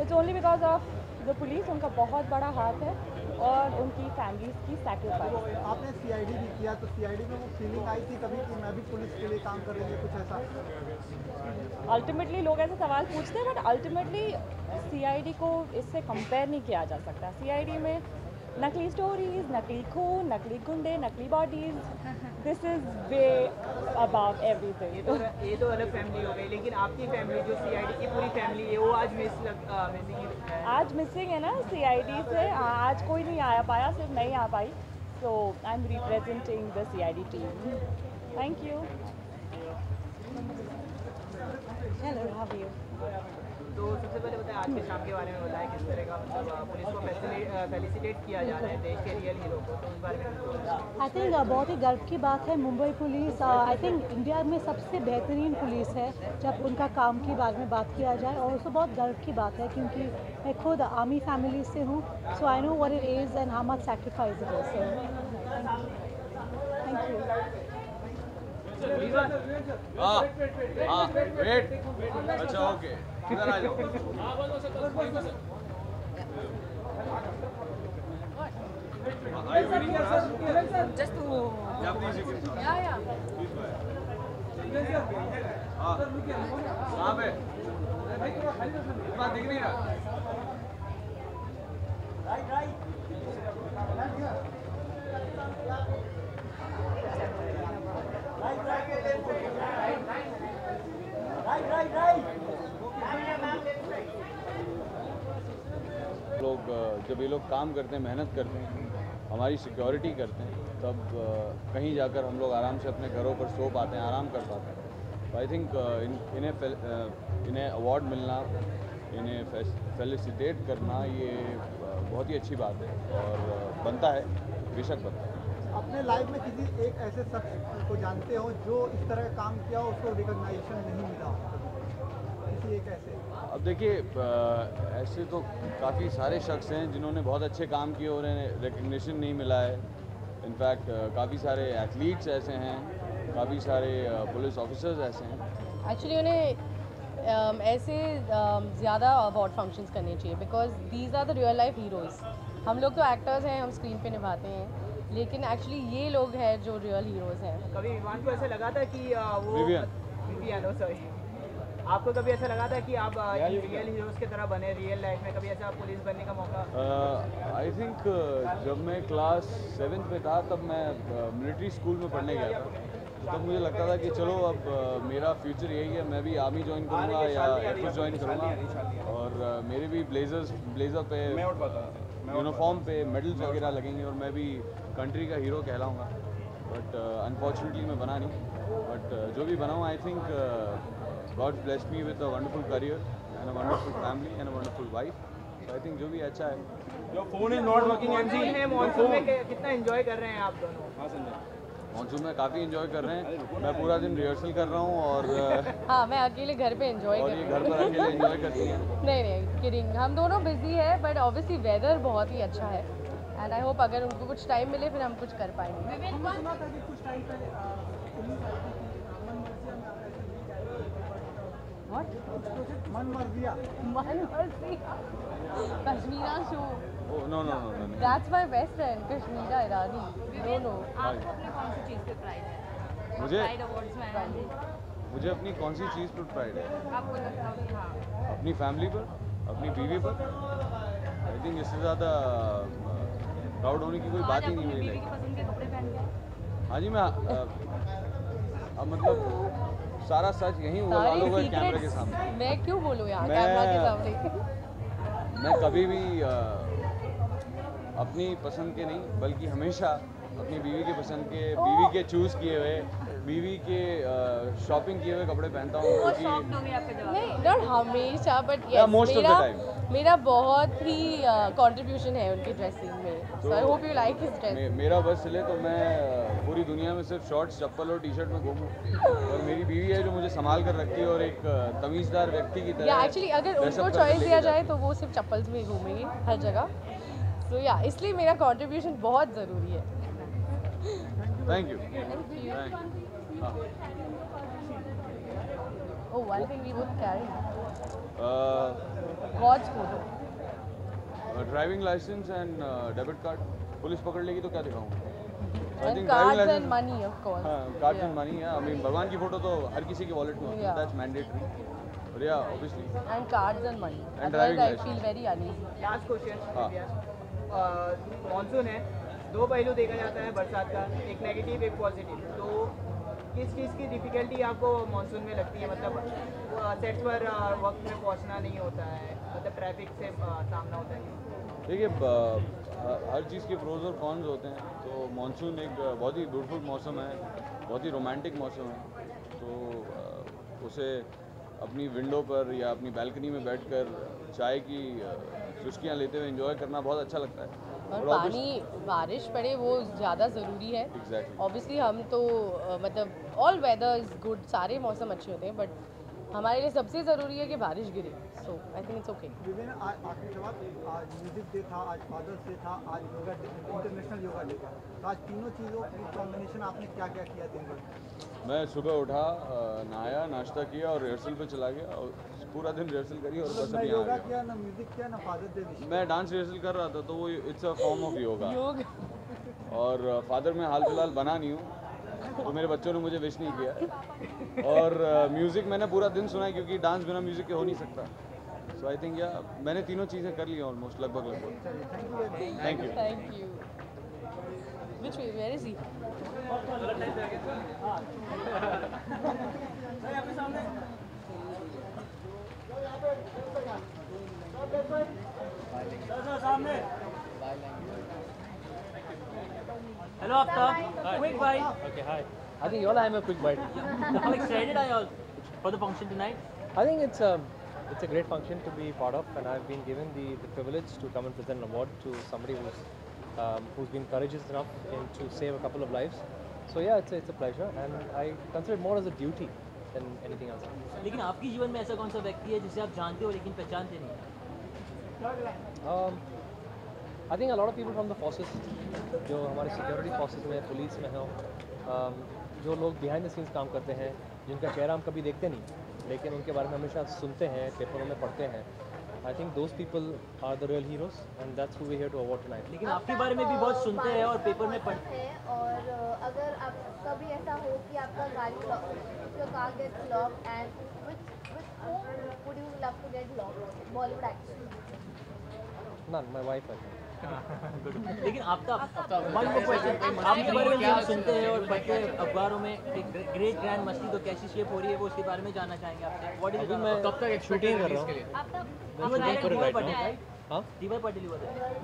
it's only because of the police उनका बहुत बड़ा हाथ है। और उनकी फैमिली की सेक्रीफाइस आपने सीआईडी भी किया तो सीआईडी में वो फीलिंग आई थी कभी कि मैं भी पुलिस के लिए काम कर रही हूँ कुछ ऐसा? अल्टीमेटली लोग ऐसे सवाल पूछते हैं बट अल्टीमेटली सीआईडी को इससे कंपेयर नहीं किया जा सकता। सीआईडी में नकली स्टोरीज नकली खून नकली गुंडे नकली bodies this is way about ये तो ये तो अलग फैमिली हो गई लेकिन आपकी फैमिली जो सीआईडी की पूरी फैमिली है वो आज मिस लग मिसिंग है। आज मिसिंग है ना सीआईडी से। हाँ, आज कोई नहीं आ पाया सिर्फ़ मैं ही आ पाई। So I am representing the CID team thank you hello how are you तो सबसे पहले बताएँ आज के शाम के बारे में बताएँ किस तरह का मतलब पुलिस को फेलिसिटेट किया जा रहा है देश के रियल हीरो को तो उस बारे में आई थिंक बहुत ही गर्व की बात है Mumbai police I think India में सबसे बेहतरीन पुलिस है जब उनका काम के बारे में बात किया जाए और उसको बहुत गर्व की बात है क्योंकि मैं खुद आर्मी फैमिली से हूँ so I know what it is and how much sacrifice it is. So thank you. हाँ हाँ वेट अच्छा okay Just to. Yeah, you can. Yeah, yeah. हाँ पे इतना दिख नहीं रहा लोग अ, जब ये लोग काम करते हैं, मेहनत करते हैं, हमारी सिक्योरिटी करते हैं, तब कहीं जाकर हम लोग आराम से अपने घरों पर सो पाते हैं, आराम कर पाते हैं। तो आई थिंक इन्हें इन्हें अवार्ड मिलना, इन्हें फेलिसिटेट करना, ये बहुत ही अच्छी बात है और बनता है, बेशक बनता है। अपने लाइफ में किसी एक ऐसे शख्स को जानते हो जो इस तरह का काम किया उसको रिकॉग्नाइजेशन नहीं मिला अब देखिए ऐसे तो काफ़ी सारे शख्स हैं जिन्होंने बहुत अच्छे काम किए और उन्हें रिकग्निशन नहीं मिला है। इनफैक्ट काफ़ी सारे एथलीट्स ऐसे हैं काफ़ी सारे पुलिस ऑफिसर्स ऐसे हैं। एक्चुअली उन्हें ऐसे ज़्यादा अवार्ड फ़ंक्शंस करने चाहिए because these are the real life heroes हम लोग तो एक्टर्स हैं हम स्क्रीन पे निभाते हैं लेकिन एक्चुअली ये लोग हैं जो रियल हीरोज़ हैं। कभी विमान को ऐसा लगा था कि वो विवियन। सॉरी आपको कभी ऐसा लगा था कि आप रियल हीरोज की तरह बने रियल लाइफ में कभी ऐसा पुलिस बनने का मौका? आई थिंक जब मैं क्लास सेवन्थ में था तब मैं मिलिट्री स्कूल में पढ़ने गया था। तब मुझे लगता था कि चलो अब मेरा फ्यूचर यही है मैं भी आर्मी ज्वाइन करूँगा या एयरफोर्स ज्वाइन करूँगा। और मेरे भी ब्लेजर्स ब्लेजर पे यूनिफॉर्म पे मेडल्स वगैरह लगेंगे और मैं भी कंट्री का हीरो कहलाऊँगा। बट अनफॉर्चुनेटली मैं बना नहीं। बट जो भी बनाऊँ I think God bless me with a wonderful career and a wonderful family and a wonderful wife so I think जो भी अच्छा है। जो phone is not working monsoon है मानसून में कितना एंजॉय कर रहे हैं आप दोनों? हाँ संजय। मानसून में काफ़ी इन्जॉय कर रहे हैं। मैं पूरा दिन रिहर्सल कर रहा हूँ और हाँ मैं अकेले घर पे एंजॉय कर रही घर पर अकेले एंजॉय करती हैं। नहीं नहीं किडिंग हम दोनों बिज़ी है बट ऑब्वियसली वेदर बहुत ही अच्छा है। एंड आई होप अगर उनको कुछ टाइम मिले फिर हम कुछ कर पाएँगे हमने सुना था कि कुछ टाइम पहले अ, पुलिस आई थी कि मन मर्जिया में आप ऐसे नहीं कह रहे What? कुछ project Man Marziya Man Marziya Kashmira show oh no no no no that's my best friend Kashmira Irani no no आपको अपने कौन सी चीज़ पे प्राइड है? मुझे प्राइड अवार्ड्स में मुझे अपनी कौन सी चीज़ पर प्राइड है? आपको लगता है हाँ। अपनी फैमिली पर अपनी बीवी पर? आई थिंक इससे ज़्यादा प्राउड होने की कोई बात ही नहीं मेरी लाइफ की पसंद के कपड़े पहन के? हाँ जी मैं अब मतलब सारा सच यही हुआ कैमरे के सामने। मैं क्यों बोलूँ यहाँ मैं- कैमरा के सामने? मैं कभी भी आ, अपनी पसंद के नहीं बल्कि हमेशा अपनी बीवी के पसंद के बीवी के चूज़ किए हुए बीवी के शॉपिंग किए हुए कपड़े पहनता हूँ बहुत क्योंकि शॉक्ड हो गए आपके जवाब नहीं नॉट हमेशा बट of मेरा मेरा बहुत ही कंट्रीब्यूशन है उनकी ड्रेसिंग में। So I hope you like his dress मेरा बस चले तो मैं पूरी दुनिया में सिर्फ़ शॉर्ट्स चप्पल और टी शर्ट में घूमूं। और मेरी बीवी है जो मुझे संभाल कर रखती है और एक तमीज़दार व्यक्ति की तरह एक्चुअली अगर उनको चॉइस दिया जाए तो वो सिर्फ़ चप्पल्स में घूमेंगी हर जगह। सो या इसलिए मेरा कॉन्ट्रीब्यूशन बहुत ज़रूरी है। थैंक यू थैंक हाँ Oh, one thing we would carry. Uh, God's photo. Driving license and debit card police पकड़ लेगी तो क्या दिखाऊँगा आई course. हाँ cards and money I mean भगवान की फ़ोटो तो हर किसी के वॉलेट में होती है दैट्स मैंडेटरी और या obviously And cards and money. And Otherwise, driving I license. feel very uneasy. Last question हाँ. मानसून है दो पहलू देखा जाता है बरसात का एक नेगेटिव एक पॉजिटिव तो किस चीज़ की डिफिकल्टी आपको मानसून में लगती है? मतलब सेट पर वक्त में पहुँचना नहीं होता है। मतलब ट्रैफ़िक से सामना होता है। देखिए हर चीज़ के प्रोज और कॉन्स होते हैं। तो मानसून एक बहुत ही ब्यूटीफुल मौसम है, बहुत ही रोमांटिक मौसम है। तो उसे अपनी विंडो पर या अपनी बैल्कनी में बैठकर चाय की चुस्कियाँ लेते हुए एंजॉय करना बहुत अच्छा लगता है। और पानी बारिश पड़े वो ज़्यादा ज़रूरी है। ऑब्वियसली हम तो मतलब ऑल वेदर इज़ गुड सारे मौसम अच्छे होते हैं बट हमारे लिए सबसे ज़रूरी है कि बारिश गिरे। So I think it's okay आखिरी सवाल आज म्यूज़िक डे था आज फादर्स डे था आज योगा इंटरनेशनल योगा डे था। तो आज तीनों चीज़ों की कॉम्बिनेशन आपने क्या क्या किया दिन मैं सुबह उठा नहाया नाश्ता किया और रिहर्सल पे चला गया और पूरा दिन रिहर्सल करी और बस मतलब अभी आ योगा गया। किया ना म्यूज़िक किया ना फादर्स डे विश मैं डांस रिहर्सल कर रहा था तो वो it's a form of yoga. और फादर मैं हाल फ़िलहाल बना नहीं हूँ तो मेरे बच्चों ने मुझे विश नहीं किया। और म्यूज़िक मैंने पूरा दिन सुना है क्योंकि डांस बिना म्यूज़िक के हो नहीं सकता। सो आई थिंक या मैंने तीनों चीज़ें कर ली ऑलमोस्ट लगभग लगभग। Thank you thank you Which way? Where is he? Hello, Aftab. Quick bite. Okay, hi. I think you all have a quick bite. How excited are you all for the function tonight? I think it's a, it's a great function to be part of, and I've been given the, the privilege to come and present an award to somebody who's um, who's been courageous enough in, to save a couple of lives. So yeah, it's a, it's a pleasure, and I consider it more as a duty than anything else. लेकिन आपके जीवन में ऐसा कौन सा व्यक्ति है जिसे आप जानते हो लेकिन पहचानते नहीं Um, I think a lot of people from the forces, जो हमारे सिक्योरिटी फोर्सेस में पुलिस में हो um, जो लोग बिहाइंड द सीन्स काम करते हैं जिनका चेहरा हम कभी देखते नहीं लेकिन उनके बारे में हमेशा सुनते हैं पेपरों में पढ़ते हैं। I think those people are the real heroes and that's who we here to award tonight लेकिन आपके बारे में भी बहुत सुनते हैं और पेपर में पढ़ते हैं और अगर आप कभी ऐसा हो कि आपका गाड़ी your car gets lock and which which home would you love to get lock Bollywood actor none my wife लेकिन आपका वन मोर क्वेश्चन आपके बारे में हम सुनते हैं और पढ़ते हैं अखबारों में ग्रेट ग्रैंड मस्ती तो कैसी शेप हो रही है वो उसके बारे में जानना चाहेंगे आपसे व्हाट इज़ मैं shooting कर रहा हूँ Huh?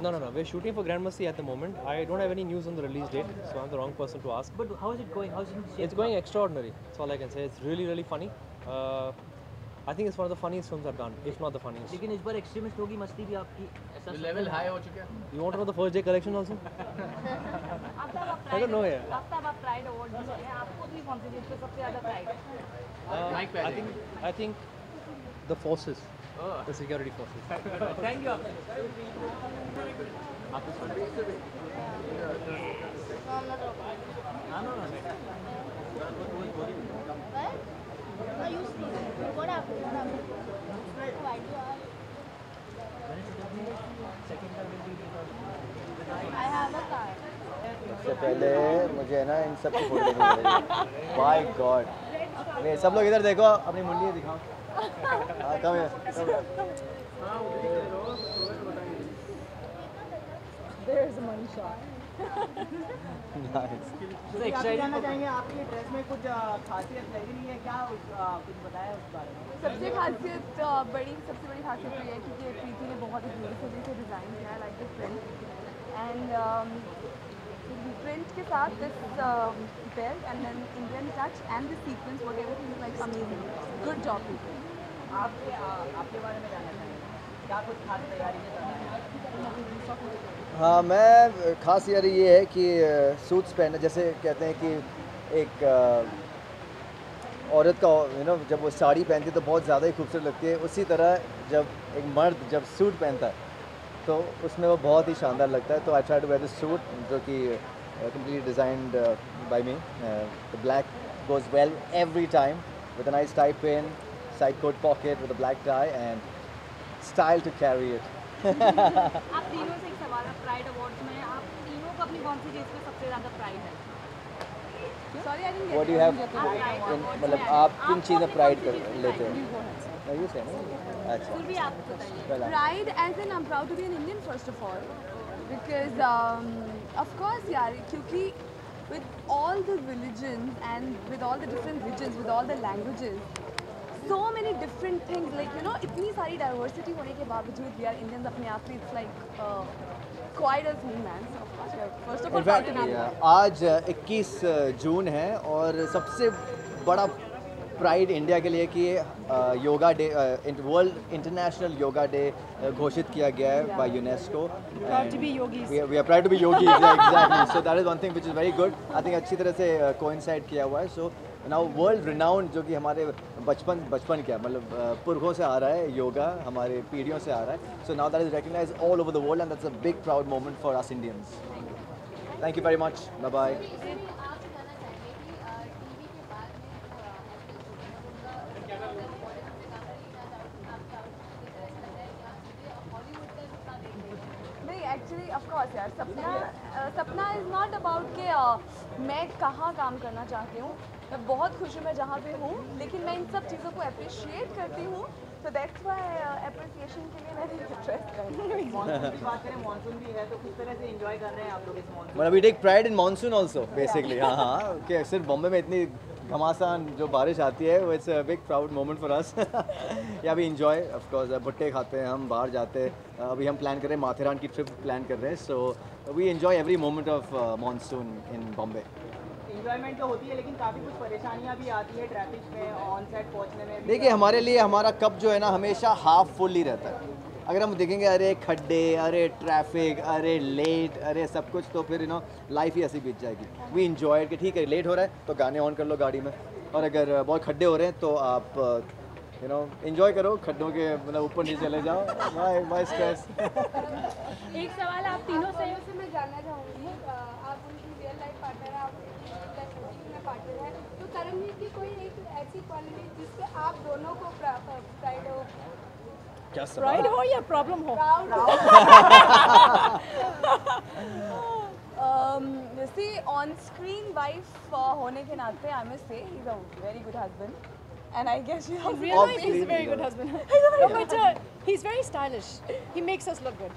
No, no, no. We're shooting for Grand Masti at the moment. I don't have any news on the release date, so I'm the wrong person to ask. But how is it going? How is it It's going extraordinary. That's all I can say. It's really, really funny. Uh, I think it's one of the funniest films I've done, if not the funniest. लेकिन इस बार extremist होगी मस्ती भी आपकी ऐसा level high हो चुका है You want to know the first day collection also? I don't know yet. Aftab आप प्राइड अवार्ड जीते हैं आपको भी कौन सी चीज़ पे सबसे ज़्यादा प्राइड है Uh, I think I think the forces, the security forces. Thank you आप हाँ ना ना No, you सबसे पहले मुझे ना इन सब की फ़ोटो माय गॉड नहीं सब लोग इधर देखो अपनी मुंडी दिखाओ। हाँ कम है There's a money shot. आप जानना चाहेंगे आपकी ड्रेस में कुछ खासियत लगी नहीं है? क्या कुछ बताया उस बारे में? सबसे खासियत बड़ी सबसे बड़ी खासियत तो ये है क्योंकि प्रीति ने बहुत ही ब्यूटीफुली से डिज़ाइन किया है like the print and print के साथ this belt and then Indian touch and the sequence what everything is like amazing good job आपके आपके बारे में जानना चाहेंगे। क्या कुछ खास तैयारी है? हाँ मैं खास यार ये है कि सूट्स पहने जैसे कहते हैं कि एक औरत का यू नो जब वो साड़ी पहनती है तो बहुत ज़्यादा ही खूबसूरत लगती है उसी तरह जब एक मर्द जब सूट पहनता है तो उसमें वो बहुत ही शानदार लगता है तो I try to wear this suit जो कि completely designed by me the black goes well every time nice tie pin, side coat pocket with a black tie and style to carry it. आप तीनों से है pride awards में आप तीनों को अपनी कौन सी चीज़ पे सबसे ज़्यादा प्राइड है it. have Pride in- awards मतलब आप किन चीज़ में प्राइड कर लेते हैं है? you ना अच्छा फिर भी आप बताइए Pride, as in I'm proud to be an Indian first of all, because um, of course, यार, क्योंकि with all the religions and with all the different regions, with all the languages, so many different things. Like you know, इतनी सारी diversity होने के बावजूद we are Indians अपने आप में it's like uh, quite a thing, man. So of course, we are first of all Indian. In fact आज 21 जून है और सबसे बड़ा प्राइड इंडिया के लिए कि yoga day world international yoga day घोषित किया गया है by UNESCO. We are proud to be yogi exactly so that is one thing which is very good I think अच्छी तरह से कोइंसाइड किया हुआ है सो नाउ वर्ल्ड रिनाउंड जो कि हमारे बचपन बचपन क्या मतलब पुरखों से आ रहा है योगा हमारे पीढ़ियों से आ रहा है। So now that is recognise all over the world and that's a big proud moment for us Indians thank you very much bye bye नहीं एक्चुअली ऑफ़ कोर्स यार सपना सपना इज़ नॉट अबाउट कि मैं कहाँ काम करना चाहती हूँ? मैं बहुत खुश हूँ मैं जहाँ पे हूँ लेकिन मैं इन सब चीज़ों को अप्रिशिएट करती हूँ तो दैट्स व्हाई अप्रिसिएशन के लिए मानसून की बात करें मानसून भी है तो किस तरह से एंजॉय कर रहे हैं आप लोग इस मानसून मतलब we take pride in monsoon also basically हाँ हाँ कि सिर्फ़ बॉम्बे में इतनी घमासान जो बारिश आती है वो it's a big proud moment for us या वी इंजॉय ऑफ़ कोर्स भुट्टे खाते हैं हम बाहर जाते हैं अभी हम प्लान कर रहे हैं माथेरान की ट्रिप प्लान कर रहे हैं so we enjoy every moment of monsoon in Bombay enjoyment तो होती है लेकिन काफ़ी कुछ परेशानियाँ भी आती है ट्रैफ़िक में ऑन सेट पहुँचने में देखिए हमारे लिए हमारा कप जो है ना हमेशा हाफ़ फुल ही रहता है। अगर हम देखेंगे अरे खड्डे अरे ट्रैफ़िक अरे लेट अरे सब कुछ तो फिर यू नो लाइफ ही ऐसी बीत जाएगी। वी इंजॉय कि ठीक है लेट हो रहा है तो गाने ऑन कर लो गाड़ी में। और अगर बहुत खड्डे हो रहे हैं तो आप यू नो इंजॉय करो खड्डों के मतलब ऊपर नीचे चले जाओ। बाय बाय स्ट्रेस एक सवाल आप तीनों से से मैं जानना चाहूँगी। आप उनकी रियल लाइफ पार्टनर आप उनकी पार्टनर है। तो करणवीर की कोई एक ऐसी क्वालिटी जिससे आप दोनों को प्राइड हो? क्या प्राइड हो या प्रॉब्लम हो? See on screen wife uh, होने के नाते I must say he's a very good husband. And I guess you In real life, he's a very good husband. no, but uh, he's very stylish. He makes us look good.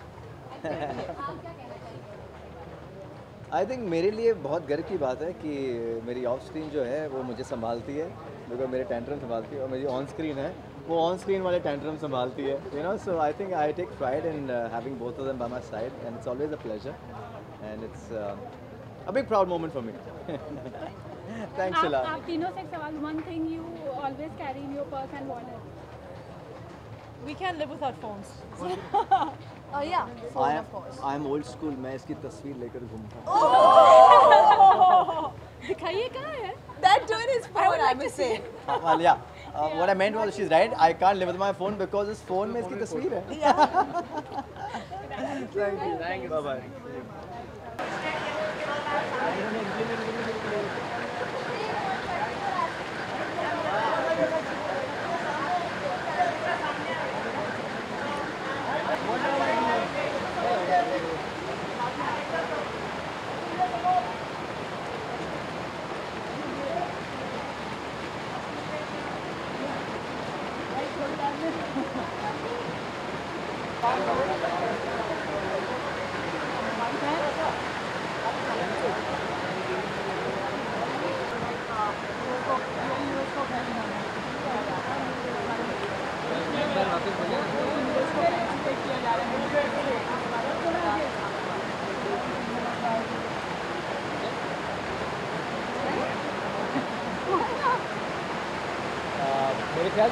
I think मेरे लिए बहुत गर्व की बात है कि मेरी of screen जो है वो मुझे संभालती है बिकॉज़ मेरे टेंट्रम संभालती है और मेरी ऑन स्क्रीन है वो ऑन स्क्रीन वाले टेंट्रम संभालती है you know so I think I take pride in having both of them by my side and it's always a pleasure and it's a big proud moment for me thanks uh आप, lot आप तीनों से एक सवाल one thing you always carry in your purse and wallet We can't live without phones. uh, yeah phone of course I am old school मैं इसकी तस्वीर लेकर घूमता हूँ दिखाइए कहाँ है? That in his phone, I must say. Uh, well, yeah. Uh, yeah. what I meant was, she's right. I can't live with my phone because this phone में इसकी तस्वीर है. Thank you. Thank you. Bye bye.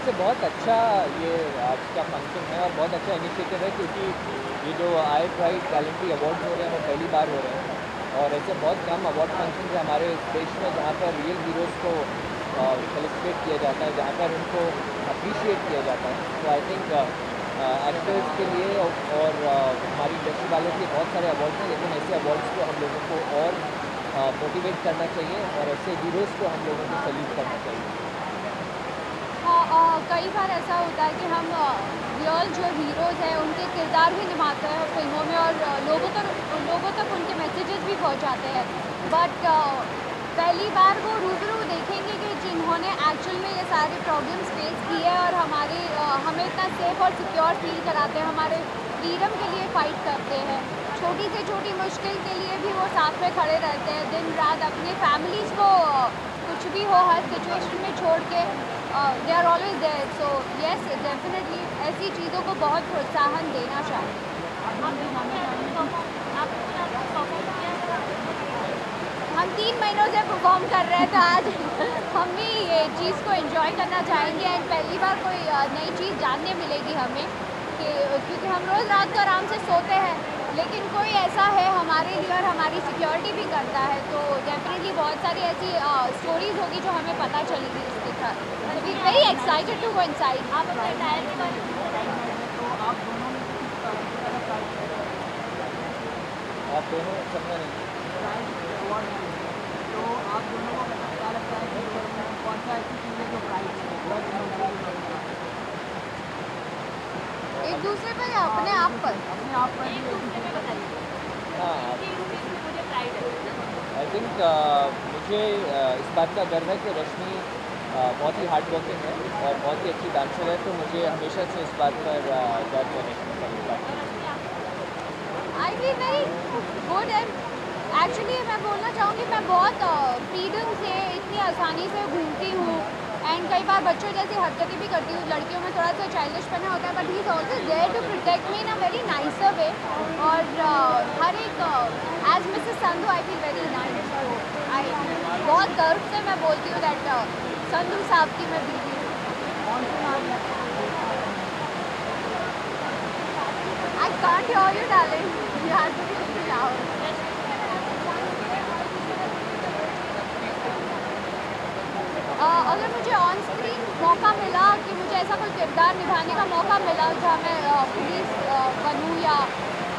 से बहुत अच्छा ये आज का फ़ंक्शन है और बहुत अच्छा इनिशिएटिव है क्योंकि ये जो आई प्राइड गैलेंट्री अवार्ड हो रहे हैं, वो पहली बार हो रहे हैं। और ऐसे बहुत कम अवार्ड फ़ंक्शन है हमारे देश में जहाँ पर रियल हीरोज़ को सेलिब्रेट किया जाता है, जहाँ पर उनको अप्रिशिएट किया जाता है। तो आई थिंक एक्टर्स के लिए और हमारी इंडस्ट्री वालों के बहुत सारे अवार्ड्स हैं, लेकिन ऐसे अवार्ड्स को हम लोगों को और मोटिवेट करना चाहिए और ऐसे हीरोज़ को हम लोगों को सल्यूट करना चाहिए। कई बार ऐसा होता है कि हम रियल जो हीरोज़ हैं उनके किरदार भी निभाते हैं फ़िल्मों में और लोगों तक तो, लोगों तक तो उनके मैसेजेस भी पहुंचाते हैं। बट पहली बार वो रूबरू देखेंगे कि जिन्होंने एक्चुअल में ये सारे प्रॉब्लम्स फेस की है और हमारे हमें इतना सेफ़ और सिक्योर फील कराते हैं हमारे फ्रीडम के लिए फ़ाइट करते हैं। छोटी से छोटी मुश्किल के लिए भी वो साथ में खड़े रहते हैं। दिन रात अपनी फैमिलीज़ को कुछ भी हो हर सिचुएशन में छोड़ के they are always there so yes definitely ऐसी चीज़ों को बहुत प्रोत्साहन देना चाहिए। हम तीन महीनों से परफॉर्म कर रहे थे आज हम भी ये चीज़ को एंजॉय करना चाहेंगे एंड पहली बार कोई नई चीज़ जानने मिलेगी हमें कि, क्योंकि हम रोज़ रात को आराम से सोते हैं। लेकिन कोई ऐसा है हमारे लिए और हमारी सिक्योरिटी भी करता है तो डेफिनेटली बहुत सारी ऐसी स्टोरीज होगी जो हमें पता चलेगी इसके साथ। Very excited to go inside आप अपने टायर के बारे में आप दोनों समझा नहीं एक दूसरे पर या अपने आप पर? अपने आप पर हाँ। आई थिंक मुझे uh, इस बात का गर्व है कि रश्मि uh, बहुत ही हार्ड वर्किंग है और बहुत ही अच्छी डांसर है तो मुझे हमेशा से इस बात पर uh, गर्व है। I very good and actually मैं बोलना चाहूँगी मैं बहुत फ्रीडम से इतनी आसानी से घूमती हूँ। एंड कई बार बच्चों जैसी हरकतें भी करती हूँ, लड़कियों में थोड़ा सा चाइल्डिश पना होता है but he is also there to protect me in a very nicer way और हर एक as Mrs Sandhu I feel very nice I बहुत गर्व से मैं बोलती हूँ दैट संधू साहब की मैं बीवी I can't hear you, darling. You have to be little loud uh, अगर मुझे ऑन स्क्रीन मौका मिला कि मुझे ऐसा कोई किरदार निभाने का मौका मिला जहाँ मैं पुलिस बनूँ या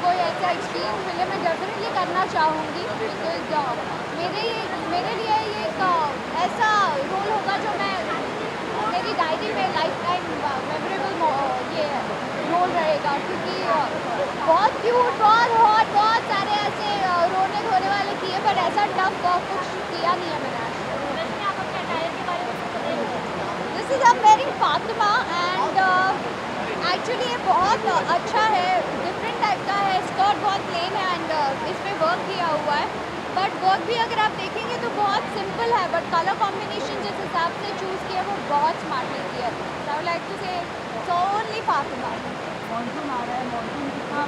कोई ऐसा एक्सट्रीम मिले मैं डेफिनेटली करना चाहूँगी बिकॉज़ मेरे ये मेरे लिए ये एक ऐसा रोल होगा जो मैं, मेरी डायरी में लाइफ टाइम मेमोरेबल ये रोल रहेगा। क्योंकि बहुत क्यूट बहुत हॉट बहुत सारे ऐसे रोने धोने वाले किए पर ऐसा टफ कुछ किया नहीं है मैंने this is um very and actually ये बहुत uh, अच्छा है डिफरेंट टाइप का है स्कर्ट बहुत प्लेन है एंड इस पर वर्क किया हुआ है। बट वर्क भी अगर आप देखेंगे तो बहुत सिंपल है बट कलर कॉम्बिनेशन जिस हिसाब से चूज़ किया वो बहुत स्मार्टली किया। I like to say so only Fatima monsoon आ रहा है मानसून कितना?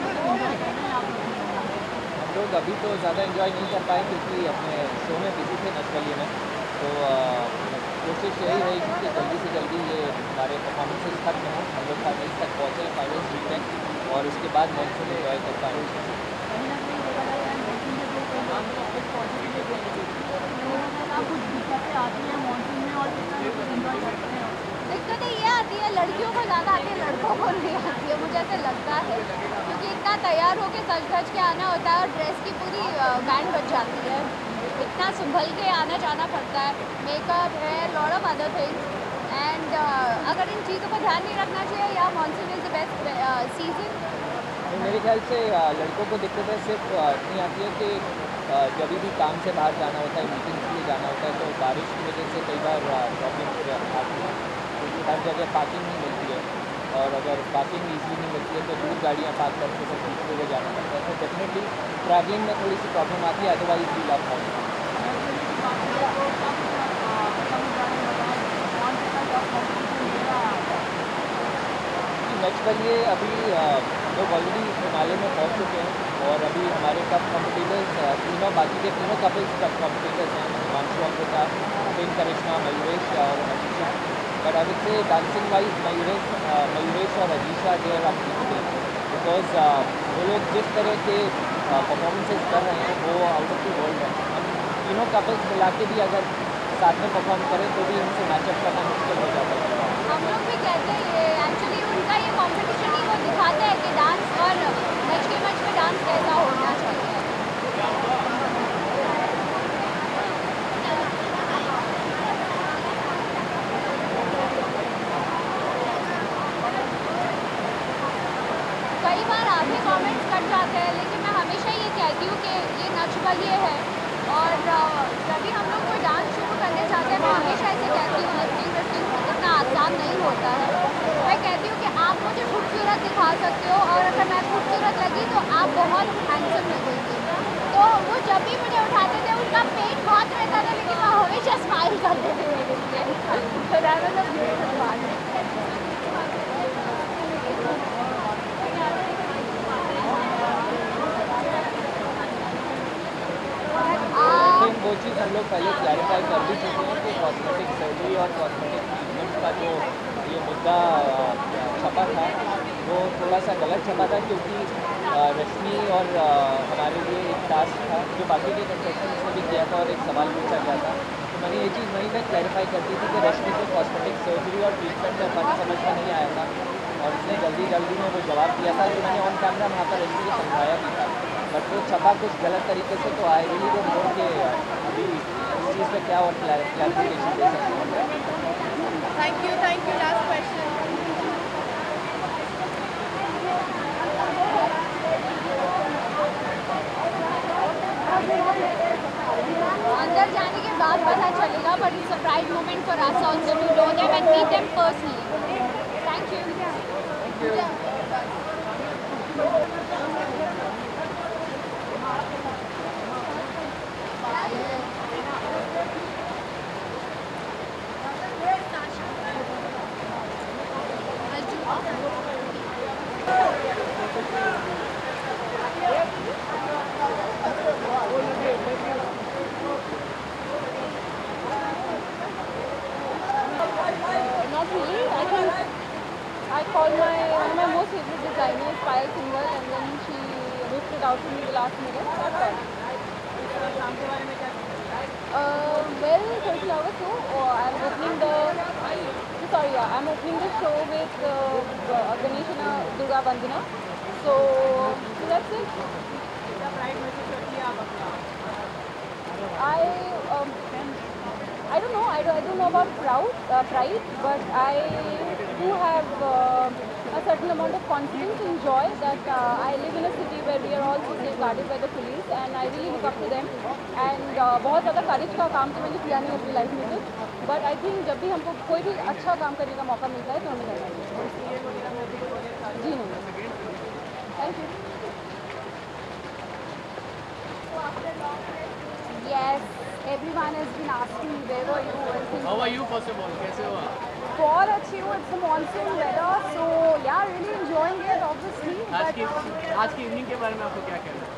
हम लोग अभी तो ज़्यादा इन्जॉय नहीं कर पाए क्योंकि अपने शो में बिज़ी थे नचबलिए में। तो अ, कोशिश यही रहेगी कि जल्दी से जल्दी ये हमारे परफॉर्मेंसेज खत्म हों हम लोग फाइनल्स तक पहुँचे फाइनल्स जीतें और उसके बाद मानसून इन्जॉय कर पाएँ। है है दिक्कतें हैं हैं दिक्कतें ये आती है, लड़कियों को ज़्यादा आती है, लड़कों को नहीं आती है। मुझे ऐसे लगता है क्योंकि इतना तैयार होके सज धज के आना होता है और ड्रेस की पूरी बैंड बच जाती है। इतना संभल के आना जाना पड़ता है। मेकअप है lot of other things and अगर इन चीज़ों को ध्यान नहीं रखना चाहिए या monsoon is the best season मेरे ख्याल से लड़कों को दिक्कतें सिर्फ़ अ, इतनी आती है कि अ, जब भी काम से बाहर जाना होता है मीटिंग के लिए जाना होता है तो बारिश की वजह से कई बार प्रॉब्लम आती है क्योंकि हर जगह पार्किंग नहीं मिलती है। और अगर पार्किंग ईजी नहीं मिलती है तो दूर गाड़ियाँ पार्क करके फिर दूसरी जगह जाना पड़ता है। तो डेफिनेटली ट्रैवलिंग में थोड़ी सी प्रॉब्लम आती है अदरवाइज़ वी लव नेक्स्ट पर ये अभी लोग ऑलरेडी हिमालय में पहुँच चुके हैं और अभी हमारे कप कॉम्पिटिटर्स तीनों, बाकी के तीनों कपल्स कप कॉम्पिटिटर्स हैं, हिमांशु अमृता प्रेम करिश्मा, मयूरेश और अजीशा। बट आई से डांसिंग वाइज मयूरेश मयूरेश और अजीशा देर आर बिकॉज़ वो लोग जिस तरह के परफॉर्मेंसेज कर रहे हैं, वो आउट ऑफ़ द वर्ल्ड है। तीनों कपल्स मिला के भी अगर साथ में परफॉर्म करें तो भी उनसे मैचअप करना मुश्किल हो जाता है। हम लोग भी कहते हैं एक्चुअली उनका ये कॉम्पिटिशन ही वो दिखाते हैं कि डांस और नेक्स्ट के मैच में डांस कैसा होना चाहिए। कई बार आप ही कॉमेंट्स कट जाते हैं, लेकिन मैं हमेशा ये कहती हूँ कि ये नच बलिए है। और जब भी हम लोग कोई डांस शुरू करने जाते हैं, मैं हमेशा ऐसे कहती हूँ लिफ्टिंग विफ्टिंग इतना आसान नहीं होता है। मैं कहती हूँ कि आप मुझे खूबसूरत दिखा सकते हो, और अगर मैं खूबसूरत लगी तो आप बहुत हैंडसम लगेंगे। तो वो जब भी मुझे उठाते थे, उनका पेट बहुत रहता था, लेकिन वो हमेशा स्माइल करते थे मेरे लिए। तो that was a beautiful part तो वो चीज़ हम लोग पहले क्लैरिफाई कर भी चुके हैं कि कॉस्मेटिक सर्जरी और कॉस्मेटिक ट्रीटमेंट का जो ये मुद्दा छपा था, वो थोड़ा सा गलत छपा था क्योंकि रश्मि और हमारे लिए एक टास्क था, जो बाकी के कंटेस्टेंट्स ने भी किया था और एक सवाल पूछा गया था। तो मैंने ये चीज़ वहीं पर क्लैरिफाई कर दी थी कि रश्मि को कॉस्मेटिक सर्जरी और ट्रीटमेंट में फ़र्क समझ में नहीं आया था और उसने जल्दी जल्दी में वो जवाब दिया था जो मैंने ऑन कैमरा वहाँ पर रश्मि को समझाया भी था। बट वो छपा कुछ गलत तरीके से तो आई रियली डोंट नो कि अभी इस चीज़ पे क्या और क्लैरिफिकेशन दे सकते हैं? Thank you thank you last question अंदर जाने के बाद पता चलेगा but it's a pride moment for us also to know them and meet them personally thank you Not really. I called my one of my most favorite designers, Payal Singhal, and then she it out to the last minute. That's. Uh, well, first hour so uh, I'm opening the sorry, yeah, I'm opening the show with uh, uh, Ganesh and uh, Durga Bandhana. So, so that's it. I um, I don't know. I don't, I don't know about proud, uh, pride, but I do have uh, a certain amount of confidence and joy that uh, I live in a city where we are all so safeguarded by the police, and I really look up to them. And uh, बहुत ज़्यादा courage का काम तो मैंने किया नहीं अपनी life में कुछ बट आई थिंक जब भी हमको कोई भी अच्छा काम करने का मौका मिलता है तो हमें करना चाहिए जी नहीं thank you Yes, everyone has been asking me where were you and things how are you first of all कैसे हो आप? बहुत अच्छी हूँ इट्स मॉनसून वेदर सो या रियली एंजॉइंग इट ऑब्वियसली आज की आज की इवनिंग के बारे में आपको क्या कहना है?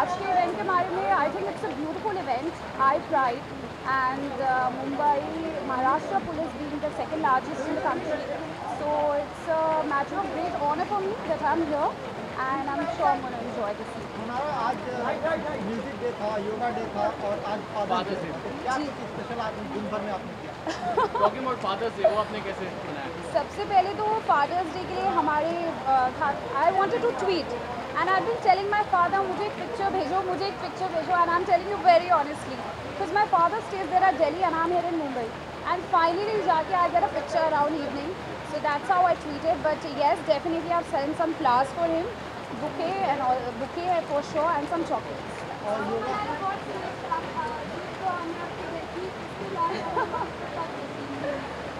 आज के इवेंट के बारे में I think it's a beautiful event I pride and Mumbai Maharashtra police being the second largest in the country so it's a matter of great honor for me that I'm here and I'm sure I'm going to enjoy this. evening. आज music day था yoga day था और आज father's day क्या कुछ special आज दिन भर में आपने किया? टॉकिंग अबाउट फादर्स डे वो आपने कैसे मनाया? सबसे पहले तो फादर्स डे के लिए हमारे I wanted to tweet and I been telling my father मुझे एक पिक्चर भेजो मुझे एक पिक्चर भेजो and I am telling you very honestly because my father stage there at Delhi and I am here in Mumbai and finally जाके I get a picture around evening so that's how I tweeted but yes definitely I've sent some flowers for him bouquet and all bouquet for sure and some chocolates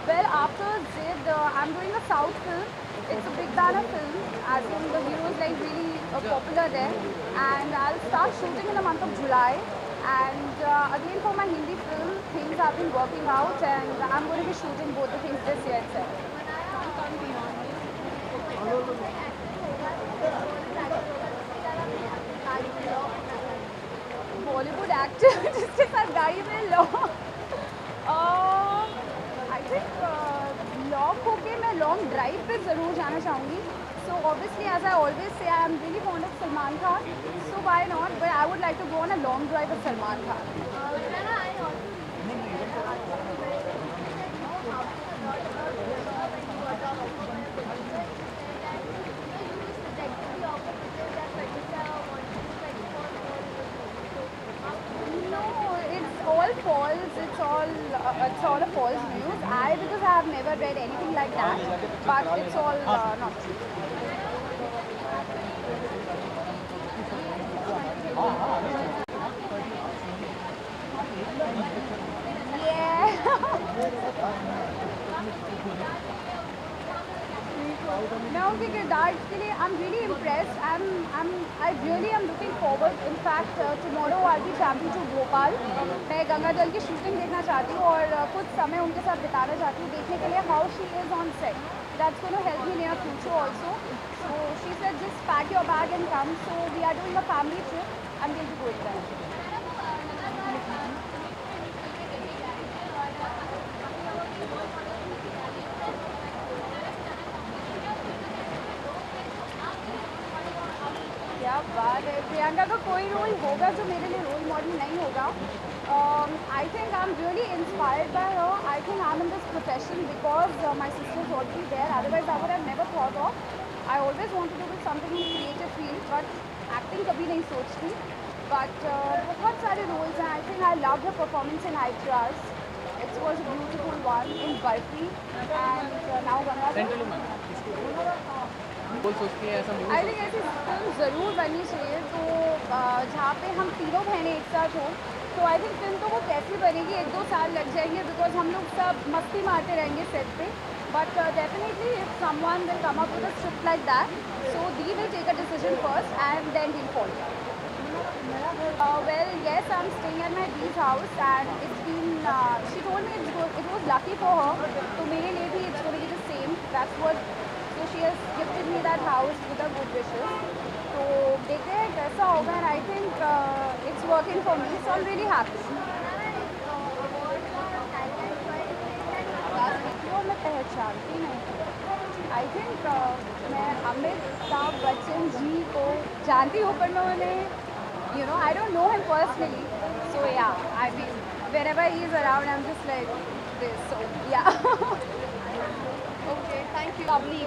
Well, after Zid, uh, I'm doing a South film. It's a big banner film, as in the hero is like really uh, popular there. And I'll start shooting in the month of July. And uh, again, for my Hindi film, things have been working out, and I'm going to be shooting both the things this year itself. Bollywood actor जिसके साथ गाड़ी में long I think lock होके मैं long drive पे ज़रूर जाना चाहूँगी। So obviously as I always say I am really fond of Salman Khan so why not but I would like to go on a long drive of Salman Khan All of false news. I, because I have never read anything like that, but it's all uh, not true. Yeah. मैं उनके किरदार के लिए I am really impress I am I I really am looking forward in fact tomorrow I be travelling to Bhopal मैं गंगा जल की shooting देखना चाहती हूँ और uh, कुछ समय उनके साथ बिताना चाहती हूँ देखने के लिए how she is on set that's gonna help me near future also so she said just pack your bag and come so we are doing a family trip am going to go there क्या बात है प्रियंका का कोई होगा जो मेरे लिए role model नहीं होगा। I think I am really inspired by her I think I am in this profession because my sister is already there otherwise I would have never thought of I always wanted to do something in creative field but acting कभी नहीं सोचती। But बहुत सारे roles हैं. I think I love the performance in I class it's was beautiful one in Barfi and now Ganga I think ऐसी film ज़रूर बननी चाहिए तो जहाँ पे हम तीनों बहनें एक साथ हों तो आई थिंक फ़िल्म तो वो कैसी बनेगी एक दो साल लग जाएँगे बिकॉज़ हम लोग सब मस्ती मारते रहेंगे सेट पे but definitely if someone will come up with script like that so the will take a decision first and then we'll follow at my Dee's house and it's been, uh, she told me it's go- it was lucky for her. So मेरे लिए भी the same. That's what, so she has gifted me that house with her good wishes. So, देखते हैं कैसा होगा and I think uh, it's working for me. So पहचानती नहीं I think uh, मैं अमित अमिताभ बच्चन जी को जानती हूँ पर मैं उन्हें you know I don't know him personally so yeah I mean wherever he around I am just like this so yeah thank you lovely